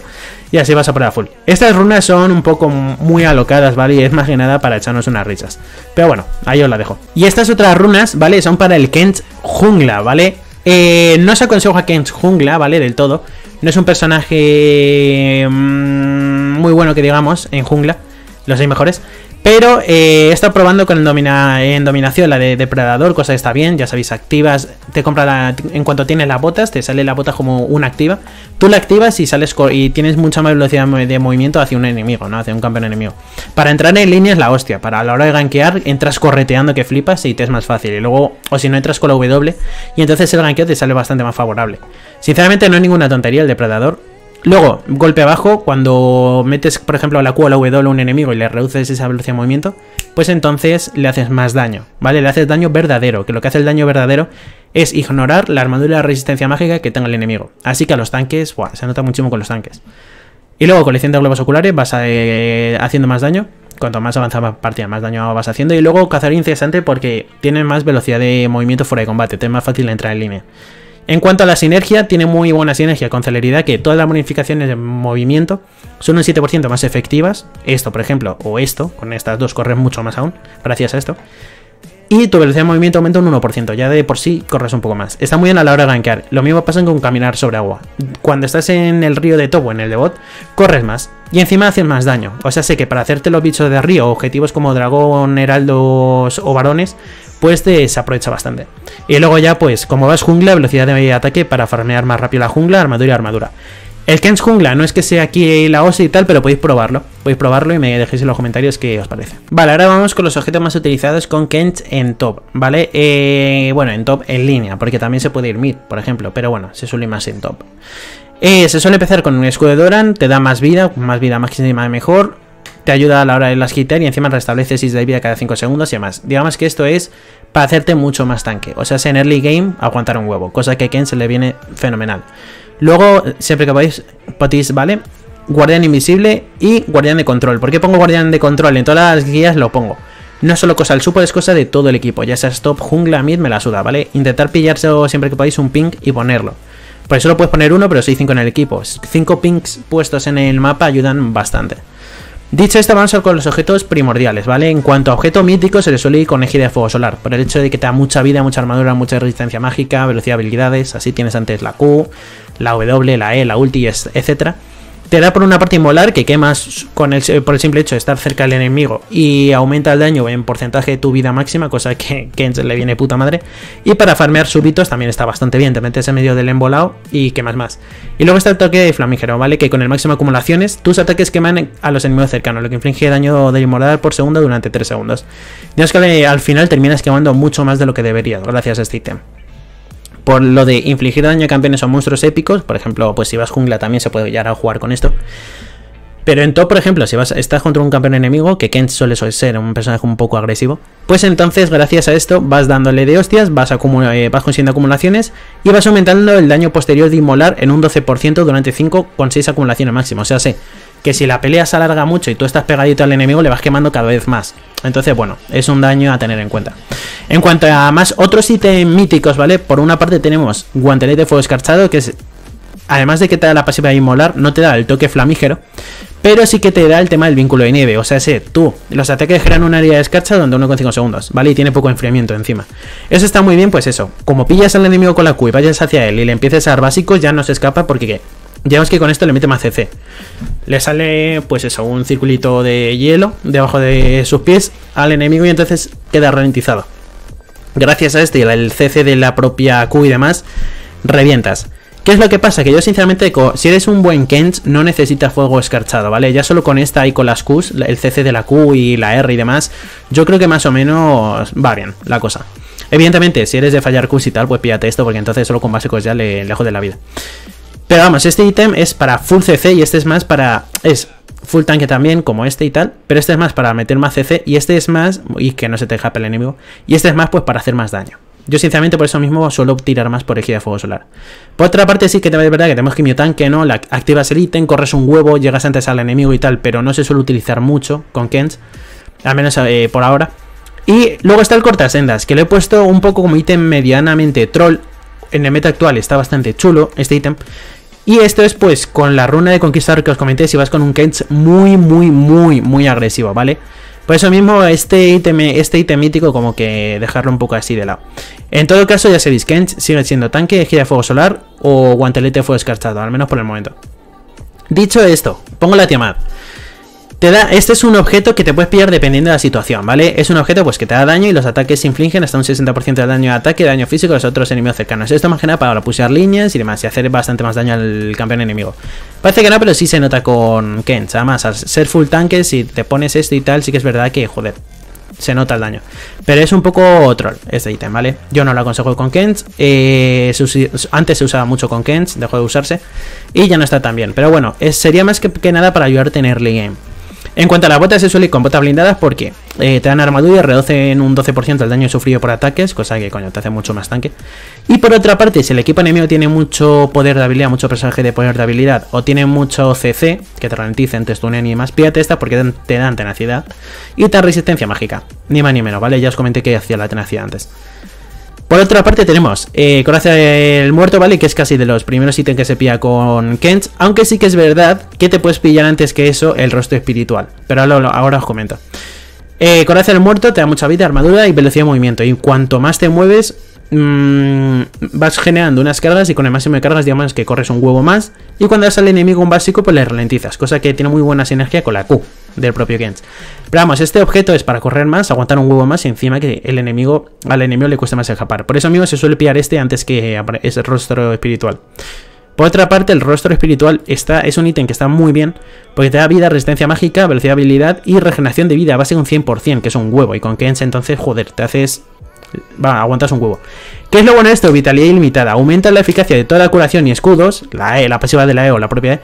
y así vas a por a full. Estas runas son un poco muy alocadas, ¿vale? Y es más que nada para echarnos unas risas. Pero bueno, ahí os la dejo. Y estas otras runas, ¿vale? Son para el Kens jungla, ¿vale? Eh, no se aconseja a Kens jungla, ¿vale? Del todo. No es un personaje mm, muy bueno que digamos en jungla, los hay mejores. Pero eh, he estado probando con el dominación, la de depredador, cosa que está bien, ya sabéis, activas, te compra la, en cuanto tienes las botas, te sale la bota como una activa. Tú la activas y sales y tienes mucha más velocidad de movimiento hacia un enemigo, ¿no? Hacia un campeón enemigo. Para entrar en línea es la hostia, para a la hora de gankear entras correteando que flipas y te es más fácil. Y luego, o si no entras con la W, y entonces el gankeo te sale bastante más favorable. Sinceramente no es ninguna tontería el depredador, Luego, golpe abajo, cuando metes, por ejemplo, la Q o la W a un enemigo y le reduces esa velocidad de movimiento, pues entonces le haces más daño, ¿vale? Le haces daño verdadero, que lo que hace el daño verdadero es ignorar la armadura de resistencia mágica que tenga el enemigo. Así que a los tanques, se nota muchísimo con los tanques. Y luego, colección de globos oculares, vas eh, haciendo más daño. Cuanto más avanzada partida, más daño vas haciendo. Y luego, cazar incesante porque tiene más velocidad de movimiento fuera de combate, te es más fácil entrar en línea. En cuanto a la sinergia, tiene muy buena sinergia con celeridad, que todas las bonificaciones de movimiento son un 7% más efectivas. Esto, por ejemplo, o esto, con estas dos corres mucho más aún, gracias a esto. Y tu velocidad de movimiento aumenta un 1%, ya de por sí corres un poco más. Está muy bien a la hora de gankear. Lo mismo pasa con caminar sobre agua. Cuando estás en el río de Top o en el de Bot, corres más. Y encima haces más daño. O sea, sé que para hacerte los bichos de río, objetivos como dragón, heraldos o varones, pues te, se aprovecha bastante. Y luego ya, pues, como vas jungla, velocidad de ataque para farmear más rápido la jungla, armadura y armadura. El Kens Jungla no es que sea aquí la OSE y tal, pero podéis probarlo. Podéis probarlo y me dejéis en los comentarios qué os parece. Vale, ahora vamos con los objetos más utilizados con Kens en top, ¿vale? Eh, bueno, en top en línea, porque también se puede ir mid, por ejemplo, pero bueno, se suele ir más en top. Eh, se suele empezar con un escudo de Doran, te da más vida, más vida máxima mejor. te ayuda a la hora de las quitar y encima restablece 6 de vida cada 5 segundos y demás. Digamos que esto es para hacerte mucho más tanque. O sea, en early game aguantar un huevo, cosa que a Ken se le viene fenomenal. Luego, siempre que podéis, podéis, ¿vale? Guardián invisible y guardián de control. ¿Por qué pongo guardián de control? En todas las guías lo pongo. No es solo cosa del support, es cosa de todo el equipo. Ya sea stop, jungla, mid, me la suda, ¿vale? Intentar pillarse siempre que podáis un ping y ponerlo. Por eso lo puedes poner uno, pero si hay cinco en el equipo. Cinco pings puestos en el mapa ayudan bastante. Dicho esto, vamos con los objetos primordiales, ¿vale? En cuanto a objeto mítico, se le suele ir con égida de fuego solar, por el hecho de que te da mucha vida, mucha armadura, mucha resistencia mágica, velocidad de habilidades, así tienes antes la Q, la W, la E, la ulti, etcétera. Te da por una parte inmolar que quemas con el, por el simple hecho de estar cerca del enemigo y aumenta el daño en porcentaje de tu vida máxima, cosa que, que le viene puta madre. Y para farmear súbitos también está bastante bien, te metes en medio del embolado y quemas más. Y luego está el toque de flamígero, ¿vale? Que con el máximo acumulaciones tus ataques queman a los enemigos cercanos, lo que inflige daño de inmolar por segundo durante 3 segundos. Digamos que al final terminas quemando mucho más de lo que deberías, gracias a este ítem por lo de infligir daño a campeones o monstruos épicos, por ejemplo, pues si vas jungla también se puede llegar a jugar con esto. Pero en top, por ejemplo, si vas, estás contra un campeón enemigo, que Kent suele ser un personaje un poco agresivo, pues entonces gracias a esto vas dándole de hostias, vas, eh, vas consiguiendo acumulaciones y vas aumentando el daño posterior de inmolar en un 12% durante 5 con 6 acumulaciones máximo. O sea, sé que si la pelea se alarga mucho y tú estás pegadito al enemigo, le vas quemando cada vez más. Entonces, bueno, es un daño a tener en cuenta. En cuanto a más otros ítems míticos, ¿vale? Por una parte tenemos guantelete de fuego escarchado, que es, además de que te da la pasiva de inmolar, no te da el toque flamígero, pero sí que te da el tema del vínculo de nieve. O sea, ese, tú, los ataques generan un área de escarcha donde 1,5 segundos, ¿vale? Y tiene poco enfriamiento encima. Eso está muy bien, pues eso. Como pillas al enemigo con la Q y vayas hacia él y le empieces a dar básicos, ya no se escapa porque Digamos que con esto le mete más CC. Le sale, pues eso, un circulito de hielo debajo de sus pies al enemigo y entonces queda ralentizado. Gracias a este y el CC de la propia Q y demás, revientas. ¿Qué es lo que pasa? Que yo sinceramente, si eres un buen Kench, no necesitas fuego escarchado, ¿vale? Ya solo con esta y con las Qs, el CC de la Q y la R y demás, yo creo que más o menos va bien la cosa. Evidentemente, si eres de fallar Qs y tal, pues píllate esto, porque entonces solo con básicos ya le, le de la vida. Pero vamos, este ítem es para full CC y este es más para... Es full tanque también, como este y tal. Pero este es más para meter más CC y este es más... Y que no se te deja el enemigo. Y este es más pues para hacer más daño. Yo sinceramente por eso mismo suelo tirar más por ejida de fuego solar. Por otra parte sí que te verdad que tenemos quimio tanque, ¿no? La, activas el ítem, corres un huevo, llegas antes al enemigo y tal, pero no se suele utilizar mucho con Kens. Al menos eh, por ahora. Y luego está el cortasendas, que lo he puesto un poco como ítem medianamente troll. En el meta actual está bastante chulo este ítem. Y esto es pues con la runa de conquistador que os comenté si vas con un Kench muy, muy, muy, muy agresivo, ¿vale? Por eso mismo este ítem, este mítico como que dejarlo un poco así de lado. En todo caso ya sabéis, Kench sigue siendo tanque, gira fuego solar o guantelete de fuego escarchado, al menos por el momento. Dicho esto, pongo la Tiamat. Te da, este es un objeto que te puedes pillar dependiendo de la situación, ¿vale? Es un objeto pues que te da daño y los ataques infligen hasta un 60% de daño de ataque daño físico a los otros enemigos cercanos. Esto más que nada para pushear líneas y demás y hacer bastante más daño al campeón enemigo. Parece que no, pero sí se nota con Kench. Además, al ser full tanque, si te pones esto y tal, sí que es verdad que, joder, se nota el daño. Pero es un poco troll este ítem, ¿vale? Yo no lo aconsejo con Kench. Eh, antes se usaba mucho con Kench, dejó de usarse. Y ya no está tan bien. Pero bueno, sería más que, que nada para ayudarte en early game. En cuanto a las botas, se suele ir con botas blindadas porque eh, te dan armadura y reducen un 12% el daño sufrido por ataques, cosa que coño te hace mucho más tanque. Y por otra parte, si el equipo enemigo tiene mucho poder de habilidad, mucho personaje de poder de habilidad, o tiene mucho CC, que te ralenticen, te stunen y más, pídate esta porque te dan tenacidad y te dan resistencia mágica. Ni más ni menos, ¿vale? Ya os comenté que hacía la tenacidad antes. Por otra parte tenemos eh, Coraza del Muerto, ¿vale? Que es casi de los primeros ítems que se pilla con Kent. Aunque sí que es verdad que te puedes pillar antes que eso el rostro espiritual. Pero ahora, os comento. Eh, Coraza del Muerto te da mucha vida, armadura y velocidad de movimiento. Y cuanto más te mueves, mmm, vas generando unas cargas y con el máximo de cargas digamos que corres un huevo más. Y cuando sale el enemigo un básico, pues le ralentizas. Cosa que tiene muy buena sinergia con la Q del propio Gens. Pero vamos, este objeto es para correr más, aguantar un huevo más y encima que el enemigo, al enemigo le cuesta más escapar. Por eso mismo se suele pillar este antes que ese rostro espiritual. Por otra parte, el rostro espiritual está, es un ítem que está muy bien porque te da vida, resistencia mágica, velocidad, habilidad y regeneración de vida a base de un 100%, que es un huevo. Y con Kens entonces, joder, te haces... Va, aguantas un huevo. ¿Qué es lo bueno de esto? Vitalidad ilimitada. Aumenta la eficacia de toda curación y escudos, la E, la pasiva de la E o la propia E,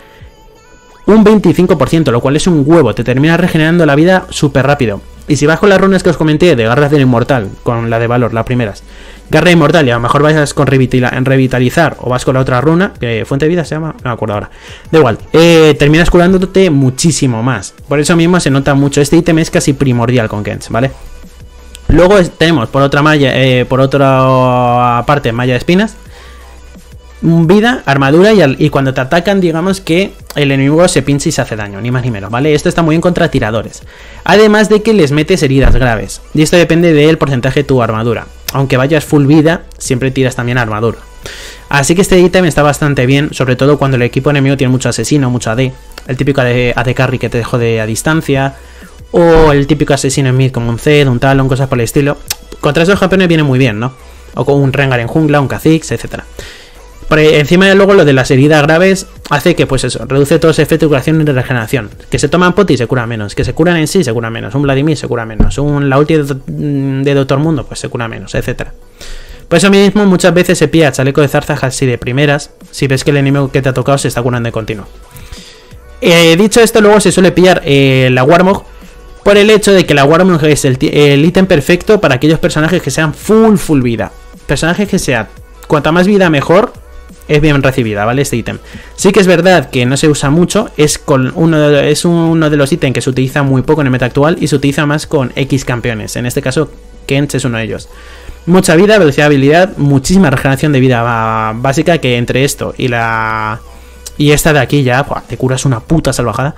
un 25%, lo cual es un huevo, te termina regenerando la vida súper rápido. Y si con las runas que os comenté de garras del inmortal, con la de valor, las primeras, garra inmortal y a lo mejor vas con revitalizar o vas con la otra runa, que fuente de vida se llama, no me acuerdo ahora, da igual, eh, terminas curándote muchísimo más. Por eso mismo se nota mucho, este ítem es casi primordial con Kens, ¿vale? Luego tenemos por otra malla, eh, por otra parte, malla de espinas, vida, armadura y, cuando te atacan, digamos que el enemigo se pincha y se hace daño, ni más ni menos, ¿vale? Esto está muy bien contra tiradores. Además de que les metes heridas graves. Y esto depende del porcentaje de tu armadura. Aunque vayas full vida, siempre tiras también armadura. Así que este ítem está bastante bien, sobre todo cuando el equipo enemigo tiene mucho asesino, mucho AD. El típico AD, AD carry que te dejo de a distancia. O el típico asesino en mid como un Zed, un Talon, cosas por el estilo. Contra esos campeones viene muy bien, ¿no? O con un Rengar en jungla, un Kha'Zix, etcétera. Por encima de luego lo de las heridas graves hace que, pues eso, reduce todo ese efecto de curación y de regeneración. Que se toman poti se cura menos. Que se curan en sí se cura menos. Un Vladimir se cura menos. Un la ulti de, Doctor Mundo pues se cura menos, etcétera. Por eso mismo muchas veces se pilla chaleco de zarzas así de primeras si ves que el enemigo que te ha tocado se está curando de continuo. Eh, dicho esto, luego se suele pillar eh, la Warmog por el hecho de que la Warmog es el ítem perfecto para aquellos personajes que sean full full vida. Personajes que sean cuanta más vida mejor es bien recibida, ¿vale? Este ítem. Sí que es verdad que no se usa mucho, es, con uno de, es uno de los ítems que se utiliza muy poco en el meta actual y se utiliza más con X campeones. En este caso, Kent es uno de ellos. Mucha vida, velocidad, habilidad, muchísima regeneración de vida básica que entre esto y la... Y esta de aquí ya, te curas una puta salvajada.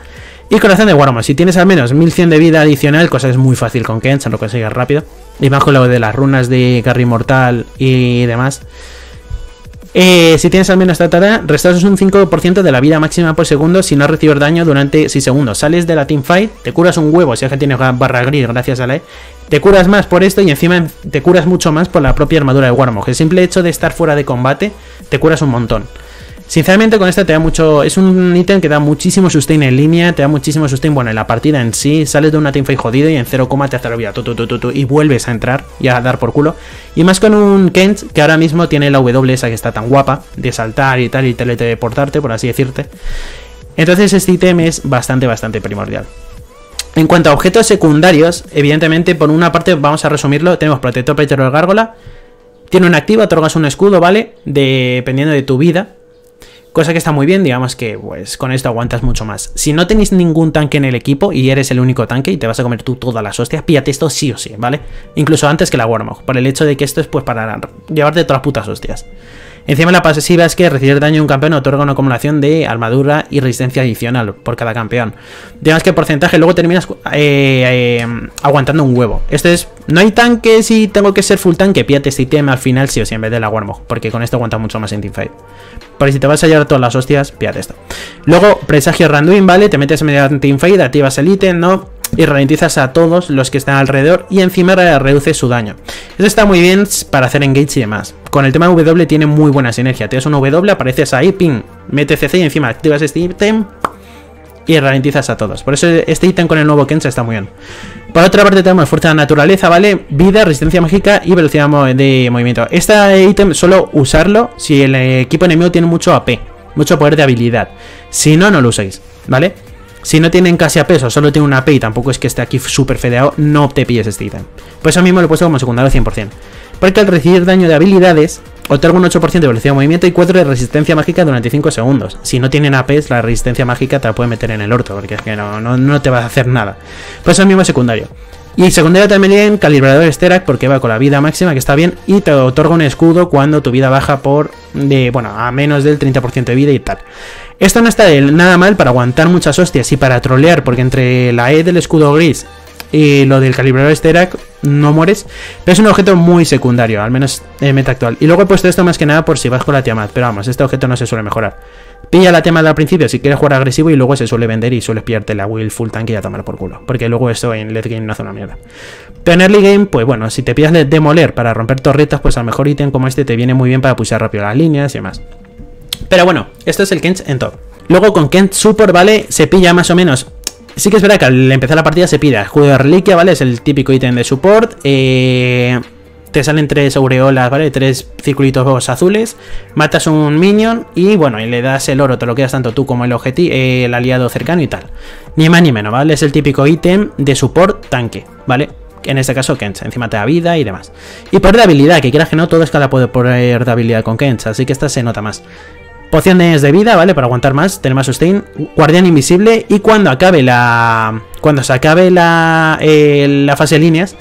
Y corazón de Warhammer, si tienes al menos 1100 de vida adicional, cosa es muy fácil con Kent, se lo consigues rápido. Y bajo lo de las runas de Carry Mortal y demás. Eh, si tienes al menos tratada, restas un 5% de la vida máxima por segundo si no recibes daño durante 6 segundos. Sales de la teamfight, te curas un huevo si es que tienes barra gris gracias a la E. Te curas más por esto y encima te curas mucho más por la propia armadura de Warmog. El simple hecho de estar fuera de combate, te curas un montón. Sinceramente con esta te da mucho... Es un ítem que da muchísimo sustain en línea, te da muchísimo sustain, bueno, en la partida en sí, sales de una teamfight jodido y en 0, te hace la vida, y vuelves a entrar y a dar por culo. Y más con un Kent que ahora mismo tiene la W esa que está tan guapa, de saltar y tal, y teleportarte, por así decirte. Entonces este ítem es bastante, bastante primordial. En cuanto a objetos secundarios, evidentemente, por una parte, vamos a resumirlo, tenemos Protector Petero de Gárgola, tiene un activo, otorgas un escudo, ¿vale? Dependiendo de tu vida, Cosa que está muy bien, digamos que pues con esto aguantas mucho más. Si no tenéis ningún tanque en el equipo y eres el único tanque y te vas a comer tú todas las hostias, píllate esto sí o sí, ¿vale? Incluso antes que la Warmog, por el hecho de que esto es pues para llevarte todas las putas hostias. Encima la pasiva es que recibir daño de un campeón otorga una acumulación de armadura y resistencia adicional por cada campeón. Digamos que porcentaje luego terminas eh, eh, aguantando un huevo. Esto es, no hay tanques y tengo que ser full tanque, píate este ítem al final sí o sí en vez de la Warmog, porque con esto aguanta mucho más en teamfight. Pero si te vas a llevar todas las hostias, píate esto. Luego, presagio random, ¿vale? Te metes mediante teamfight, activas el ítem, ¿no? y ralentizas a todos los que están alrededor y encima reduce su daño. Eso está muy bien para hacer engage y demás. Con el tema W tiene muy buena sinergia. Tienes un W, apareces ahí, ping, mete CC y encima activas este ítem y ralentizas a todos. Por eso este ítem con el nuevo Kensa está muy bien. Por otra parte tenemos fuerza de naturaleza, ¿vale? Vida, resistencia mágica y velocidad de movimiento. Este ítem solo usarlo si el equipo enemigo tiene mucho AP, mucho poder de habilidad. Si no, no lo uséis, ¿vale? Si no tienen casi a peso, solo tiene una AP y tampoco es que esté aquí súper fedeado, no te pilles este ítem. Pues mí me lo he puesto como secundario 100%. Porque al recibir daño de habilidades, otorga un 8% de velocidad de movimiento y 4 de resistencia mágica durante 5 segundos. Si no tienen APs, la resistencia mágica te la puede meter en el orto, porque es que no, no, te va a hacer nada. Pues eso mismo secundario. Y secundario también calibrador Sterak porque va con la vida máxima, que está bien, y te otorga un escudo cuando tu vida baja por, de, bueno, a menos del 30% de vida y tal. Esto no está nada mal para aguantar muchas hostias y para trolear, porque entre la E del escudo gris y lo del calibrador Sterak no mueres, pero es un objeto muy secundario, al menos en meta actual. Y luego he puesto esto más que nada por si vas con la Tiamat, pero vamos, este objeto no se suele mejorar. Pilla la Tiamat al principio si quieres jugar agresivo y luego se suele vender y suele pillarte la Will Full Tank y a tomar por culo, porque luego eso en late game no hace una mierda. Pero en early game, pues bueno, si te pillas de demoler para romper torretas, pues al mejor ítem como este te viene muy bien para pulsar rápido las líneas y demás. Pero bueno, esto es el Kent en top. Luego con Kent Super, ¿vale? Se pilla más o menos. Sí que es verdad que al empezar la partida se pide juego de reliquia, ¿vale? Es el típico ítem de support. Eh, te salen tres aureolas, ¿vale? Tres circulitos azules, matas un minion y bueno, y le das el oro, te lo quedas tanto tú como el objetivo, el aliado cercano y tal. Ni más ni menos, ¿vale? Es el típico ítem de support tanque, ¿vale? En este caso Kench, encima te da vida y demás. Y por de habilidad, que quieras que no, todo escala puede poner de habilidad con Kench, así que esta se nota más. Pociones de vida, ¿vale? Para aguantar más, tener más sustain. Guardián invisible. Y cuando acabe la. Cuando se acabe la. la fase de líneas.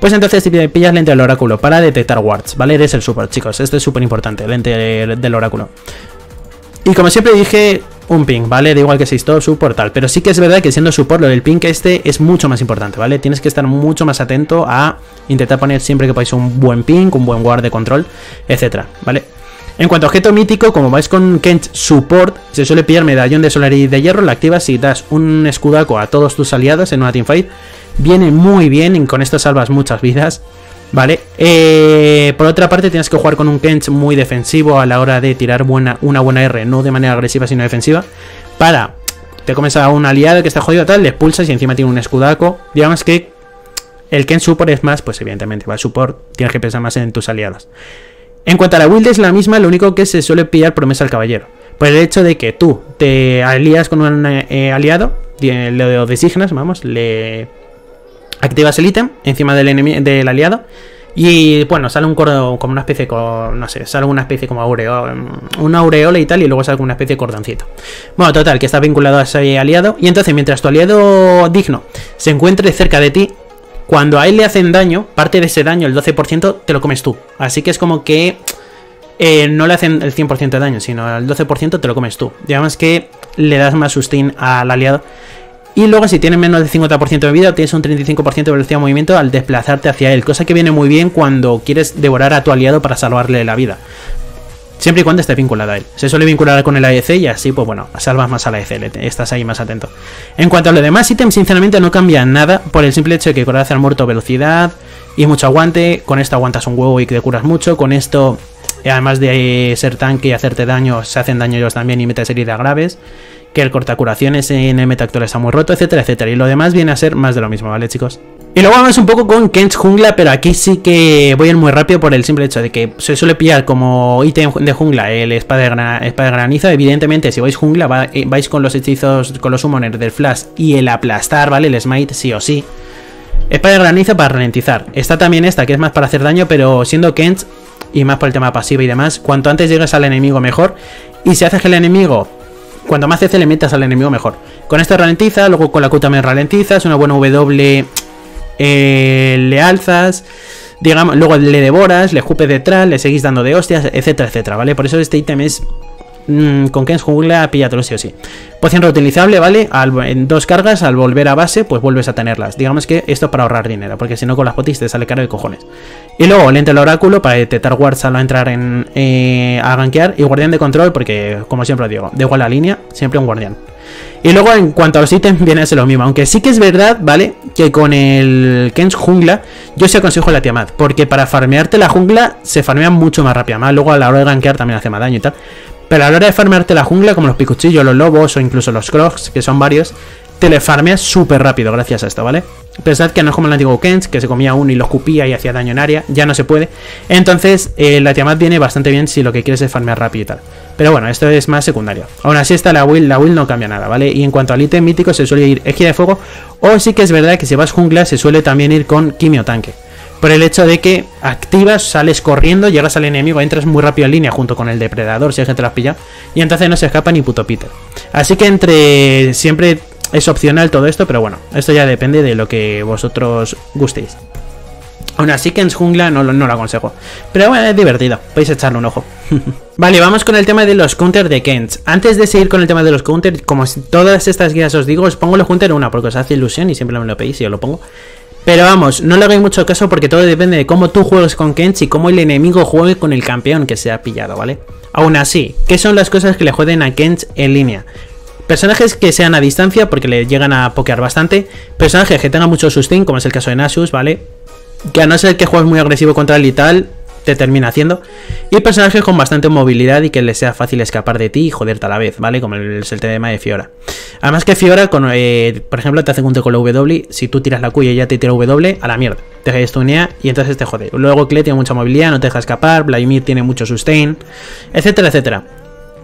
Pues entonces te pillas lente del oráculo para detectar wards, ¿vale? Eres el super, chicos. Esto es súper importante, lente del oráculo. Y como siempre dije, un ping, ¿vale? Da igual que sea top, support, tal. Pero sí que es verdad que siendo support, lo del ping este es mucho más importante, ¿vale? Tienes que estar mucho más atento a intentar poner siempre que podáis un buen ping, un buen guard de control, etcétera, ¿vale? En cuanto a objeto mítico, como vais con Kench Support, se suele pillar medallón de solar y de hierro, la activas y das un escudaco a todos tus aliados en una teamfight. Viene muy bien y con esto salvas muchas vidas. ¿Vale? Eh, por otra parte, tienes que jugar con un Kench muy defensivo a la hora de tirar buena, una buena R, no de manera agresiva, sino defensiva. Para. Te comes a un aliado que está jodido tal, le expulsas y encima tiene un escudaco. Digamos que el Kench Support es más, pues evidentemente, va Support, tienes que pensar más en tus aliados. En cuanto a la build es la misma, lo único que se suele pillar promesa al caballero. Por el hecho de que tú te alías con un eh, aliado, lo designas, vamos, le activas el ítem encima del, del aliado. Y bueno, sale un cordón como una especie de, no sé, sale una especie como aureola, una aureola y tal, y luego sale una especie de cordoncito. Bueno, total, que está vinculado a ese aliado. Y entonces, mientras tu aliado digno se encuentre cerca de ti, cuando a él le hacen daño, parte de ese daño, el 12%, te lo comes tú. Así que es como que eh, no le hacen el 100% de daño, sino el 12% te lo comes tú. Digamos que le das más sustain al aliado. Y luego si tienes menos del 50% de vida, tienes un 35% de velocidad de movimiento al desplazarte hacia él. Cosa que viene muy bien cuando quieres devorar a tu aliado para salvarle la vida. Siempre y cuando esté vinculada a él. Se suele vincular con el AEC y así, pues bueno, salvas más al AEC, estás ahí más atento. En cuanto a lo demás ítems, sinceramente no cambia nada por el simple hecho de que corazón al muerto velocidad y mucho aguante. Con esto aguantas un huevo y te curas mucho. Con esto, además de ser tanque y hacerte daño, se hacen daño ellos también y metes heridas graves que el cortacuraciones en el meta actual está muy roto, etcétera, etcétera. Y lo demás viene a ser más de lo mismo, ¿vale, chicos? Y luego vamos un poco con Kench Jungla, pero aquí sí que voy a ir muy rápido por el simple hecho de que se suele pillar como ítem de jungla el espada de, espada de granizo. Evidentemente, si vais jungla, eh, vais con los hechizos, con los summoners del flash y el aplastar, ¿vale? El smite, sí o sí. Espada de granizo para ralentizar. Está también esta, que es más para hacer daño, pero siendo Kench y más por el tema pasivo y demás, cuanto antes llegues al enemigo mejor. Y si haces que el enemigo cuando más CC le metas al enemigo, mejor. Con esto ralentiza, luego con la Q también ralentizas, una buena W eh, le alzas, digamos, luego le devoras, le escupes detrás, le seguís dando de hostias, etcétera, etcétera, ¿vale? Por eso este ítem es Mm, con Ken's Jungla, píllatelo sí o sí. Poción reutilizable, ¿vale? en dos cargas, al volver a base, pues vuelves a tenerlas. Digamos que esto es para ahorrar dinero, porque si no con las potis te sale caro de cojones. Y luego lente el oráculo para detectar wards al entrar en, eh, a gankear. Y guardián de control, porque como siempre digo, de igual la línea, siempre un guardián. Y luego en cuanto a los ítems viene a ser lo mismo. Aunque sí que es verdad, ¿vale? Que con el Ken's jungla yo sí aconsejo la Tiamat. Porque para farmearte la jungla se farmea mucho más rápido. Más luego a la hora de gankear también hace más daño y tal. Pero a la hora de farmearte la jungla, como los picuchillos, los lobos o incluso los crocs, que son varios, te le farmeas súper rápido gracias a esto, ¿vale? Pensad que no es como el antiguo Kens, que se comía uno y lo escupía y hacía daño en área, ya no se puede. Entonces, eh, la Tiamat viene bastante bien si lo que quieres es farmear rápido y tal. Pero bueno, esto es más secundario. Aún así está la will, la will no cambia nada, ¿vale? Y en cuanto al ítem mítico, se suele ir ejida de fuego, o sí que es verdad que si vas jungla, se suele también ir con quimio tanque por el hecho de que activas, sales corriendo, llegas al enemigo, entras muy rápido en línea junto con el depredador, si hay gente las pilla, y entonces no se escapa ni puto Peter. Así que entre siempre es opcional todo esto, pero bueno, esto ya depende de lo que vosotros gustéis. Aún así que en jungla no, no lo aconsejo. Pero bueno, es divertido. Podéis echarle un ojo. vale, vamos con el tema de los counters de Kens. Antes de seguir con el tema de los counters, como todas estas guías os digo, os pongo los counters una porque os hace ilusión y siempre me lo pedís y os lo pongo. Pero vamos, no le hagáis mucho caso porque todo depende de cómo tú juegues con Kench y cómo el enemigo juegue con el campeón que se ha pillado, ¿vale? Aún así, ¿qué son las cosas que le joden a Kench en línea? Personajes que sean a distancia porque le llegan a pokear bastante. Personajes que tengan mucho sustain, como es el caso de Nasus, ¿vale? Que a no ser que juegues muy agresivo contra él y tal, te termina haciendo. Y personajes con bastante movilidad y que le sea fácil escapar de ti y joderte a la vez, ¿vale? Como es el tema de Fiora. Además que Fiora, eh, por ejemplo, te hace junto con la W, si tú tiras la Q y ella te tira W, a la mierda. Te stunea y entonces te jode. Luego Kle tiene mucha movilidad, no te deja escapar, Vladimir tiene mucho sustain, etcétera, etcétera.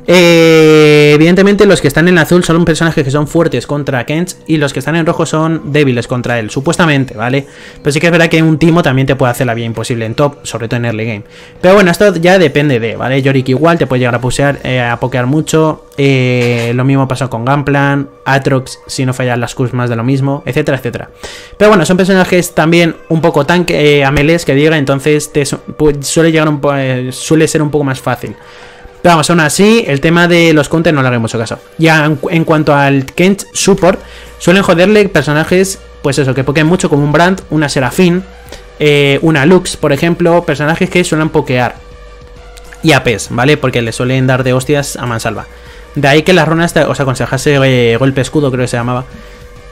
Eh, evidentemente los que están en azul son personajes que son fuertes contra Kens y los que están en rojo son débiles contra él, supuestamente, ¿vale? Pero sí que es verdad que un timo también te puede hacer la vida imposible en top, sobre todo en early game. Pero bueno, esto ya depende de, ¿vale? Yorick igual te puede llegar a pusear, eh, a pokear mucho. Eh, lo mismo pasa con Gunplan, Atrox, si no fallan las Qs más de lo mismo, etcétera, etcétera. Pero bueno, son personajes también un poco tanque a melees que diga, entonces te suele, llegar un suele ser un poco más fácil vamos, aún así, el tema de los counters no le haré mucho caso. Ya en, cuanto al Kent Support, suelen joderle personajes, pues eso, que pokeen mucho como un Brand, una Serafín, eh, una Lux, por ejemplo, personajes que suelen pokear. Y APs, ¿vale? Porque le suelen dar de hostias a mansalva. De ahí que las runas os aconsejase eh, golpe escudo, creo que se llamaba.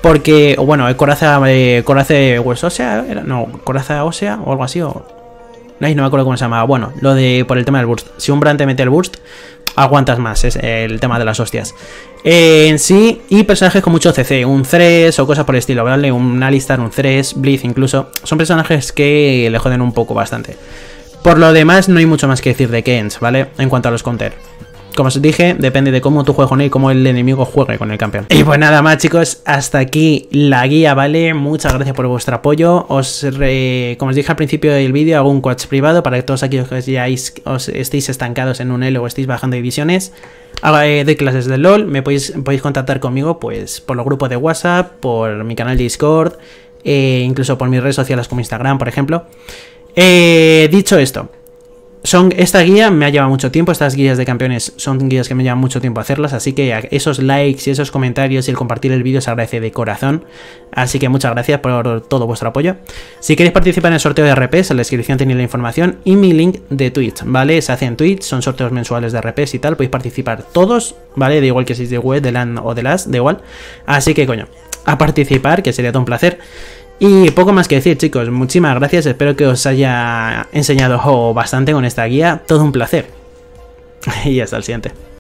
Porque, bueno, coraza, eh, coraza hueso ósea, no, coraza ósea o algo así, o no me acuerdo cómo se llamaba. Bueno, lo de por el tema del burst. Si un Brand te mete el burst, aguantas más. Es el tema de las hostias. Eh, en sí, y personajes con mucho CC, un Thresh o cosas por el estilo, ¿vale? Un Alistar, un Thresh, Blitz incluso. Son personajes que le joden un poco bastante. Por lo demás, no hay mucho más que decir de Kens, ¿vale? En cuanto a los counter. Como os dije, depende de cómo tú juegues con él y cómo el enemigo juegue con el campeón. Y pues nada más, chicos, hasta aquí la guía, ¿vale? Muchas gracias por vuestro apoyo. Os como os dije al principio del vídeo, hago un coach privado para que todos aquellos que ya os estéis estancados en un elo o estéis bajando divisiones. Eh, de clases de LOL, me podéis, podéis contactar conmigo pues por los grupos de WhatsApp, por mi canal de Discord, e incluso por mis redes sociales como Instagram, por ejemplo. Eh, dicho esto, son, esta guía me ha llevado mucho tiempo, estas guías de campeones son guías que me llevan mucho tiempo hacerlas, así que esos likes y esos comentarios y el compartir el vídeo se agradece de corazón, así que muchas gracias por todo vuestro apoyo. Si queréis participar en el sorteo de RPs, en la descripción tenéis la información y mi link de Twitch, ¿vale? Se hace en Twitch, son sorteos mensuales de RPs y tal, podéis participar todos, ¿vale? De igual que si de web, de LAN o de LAS, de igual, así que coño, a participar, que sería todo un placer. Y poco más que decir, chicos. Muchísimas gracias. Espero que os haya enseñado bastante con esta guía. Todo un placer. Y hasta el siguiente.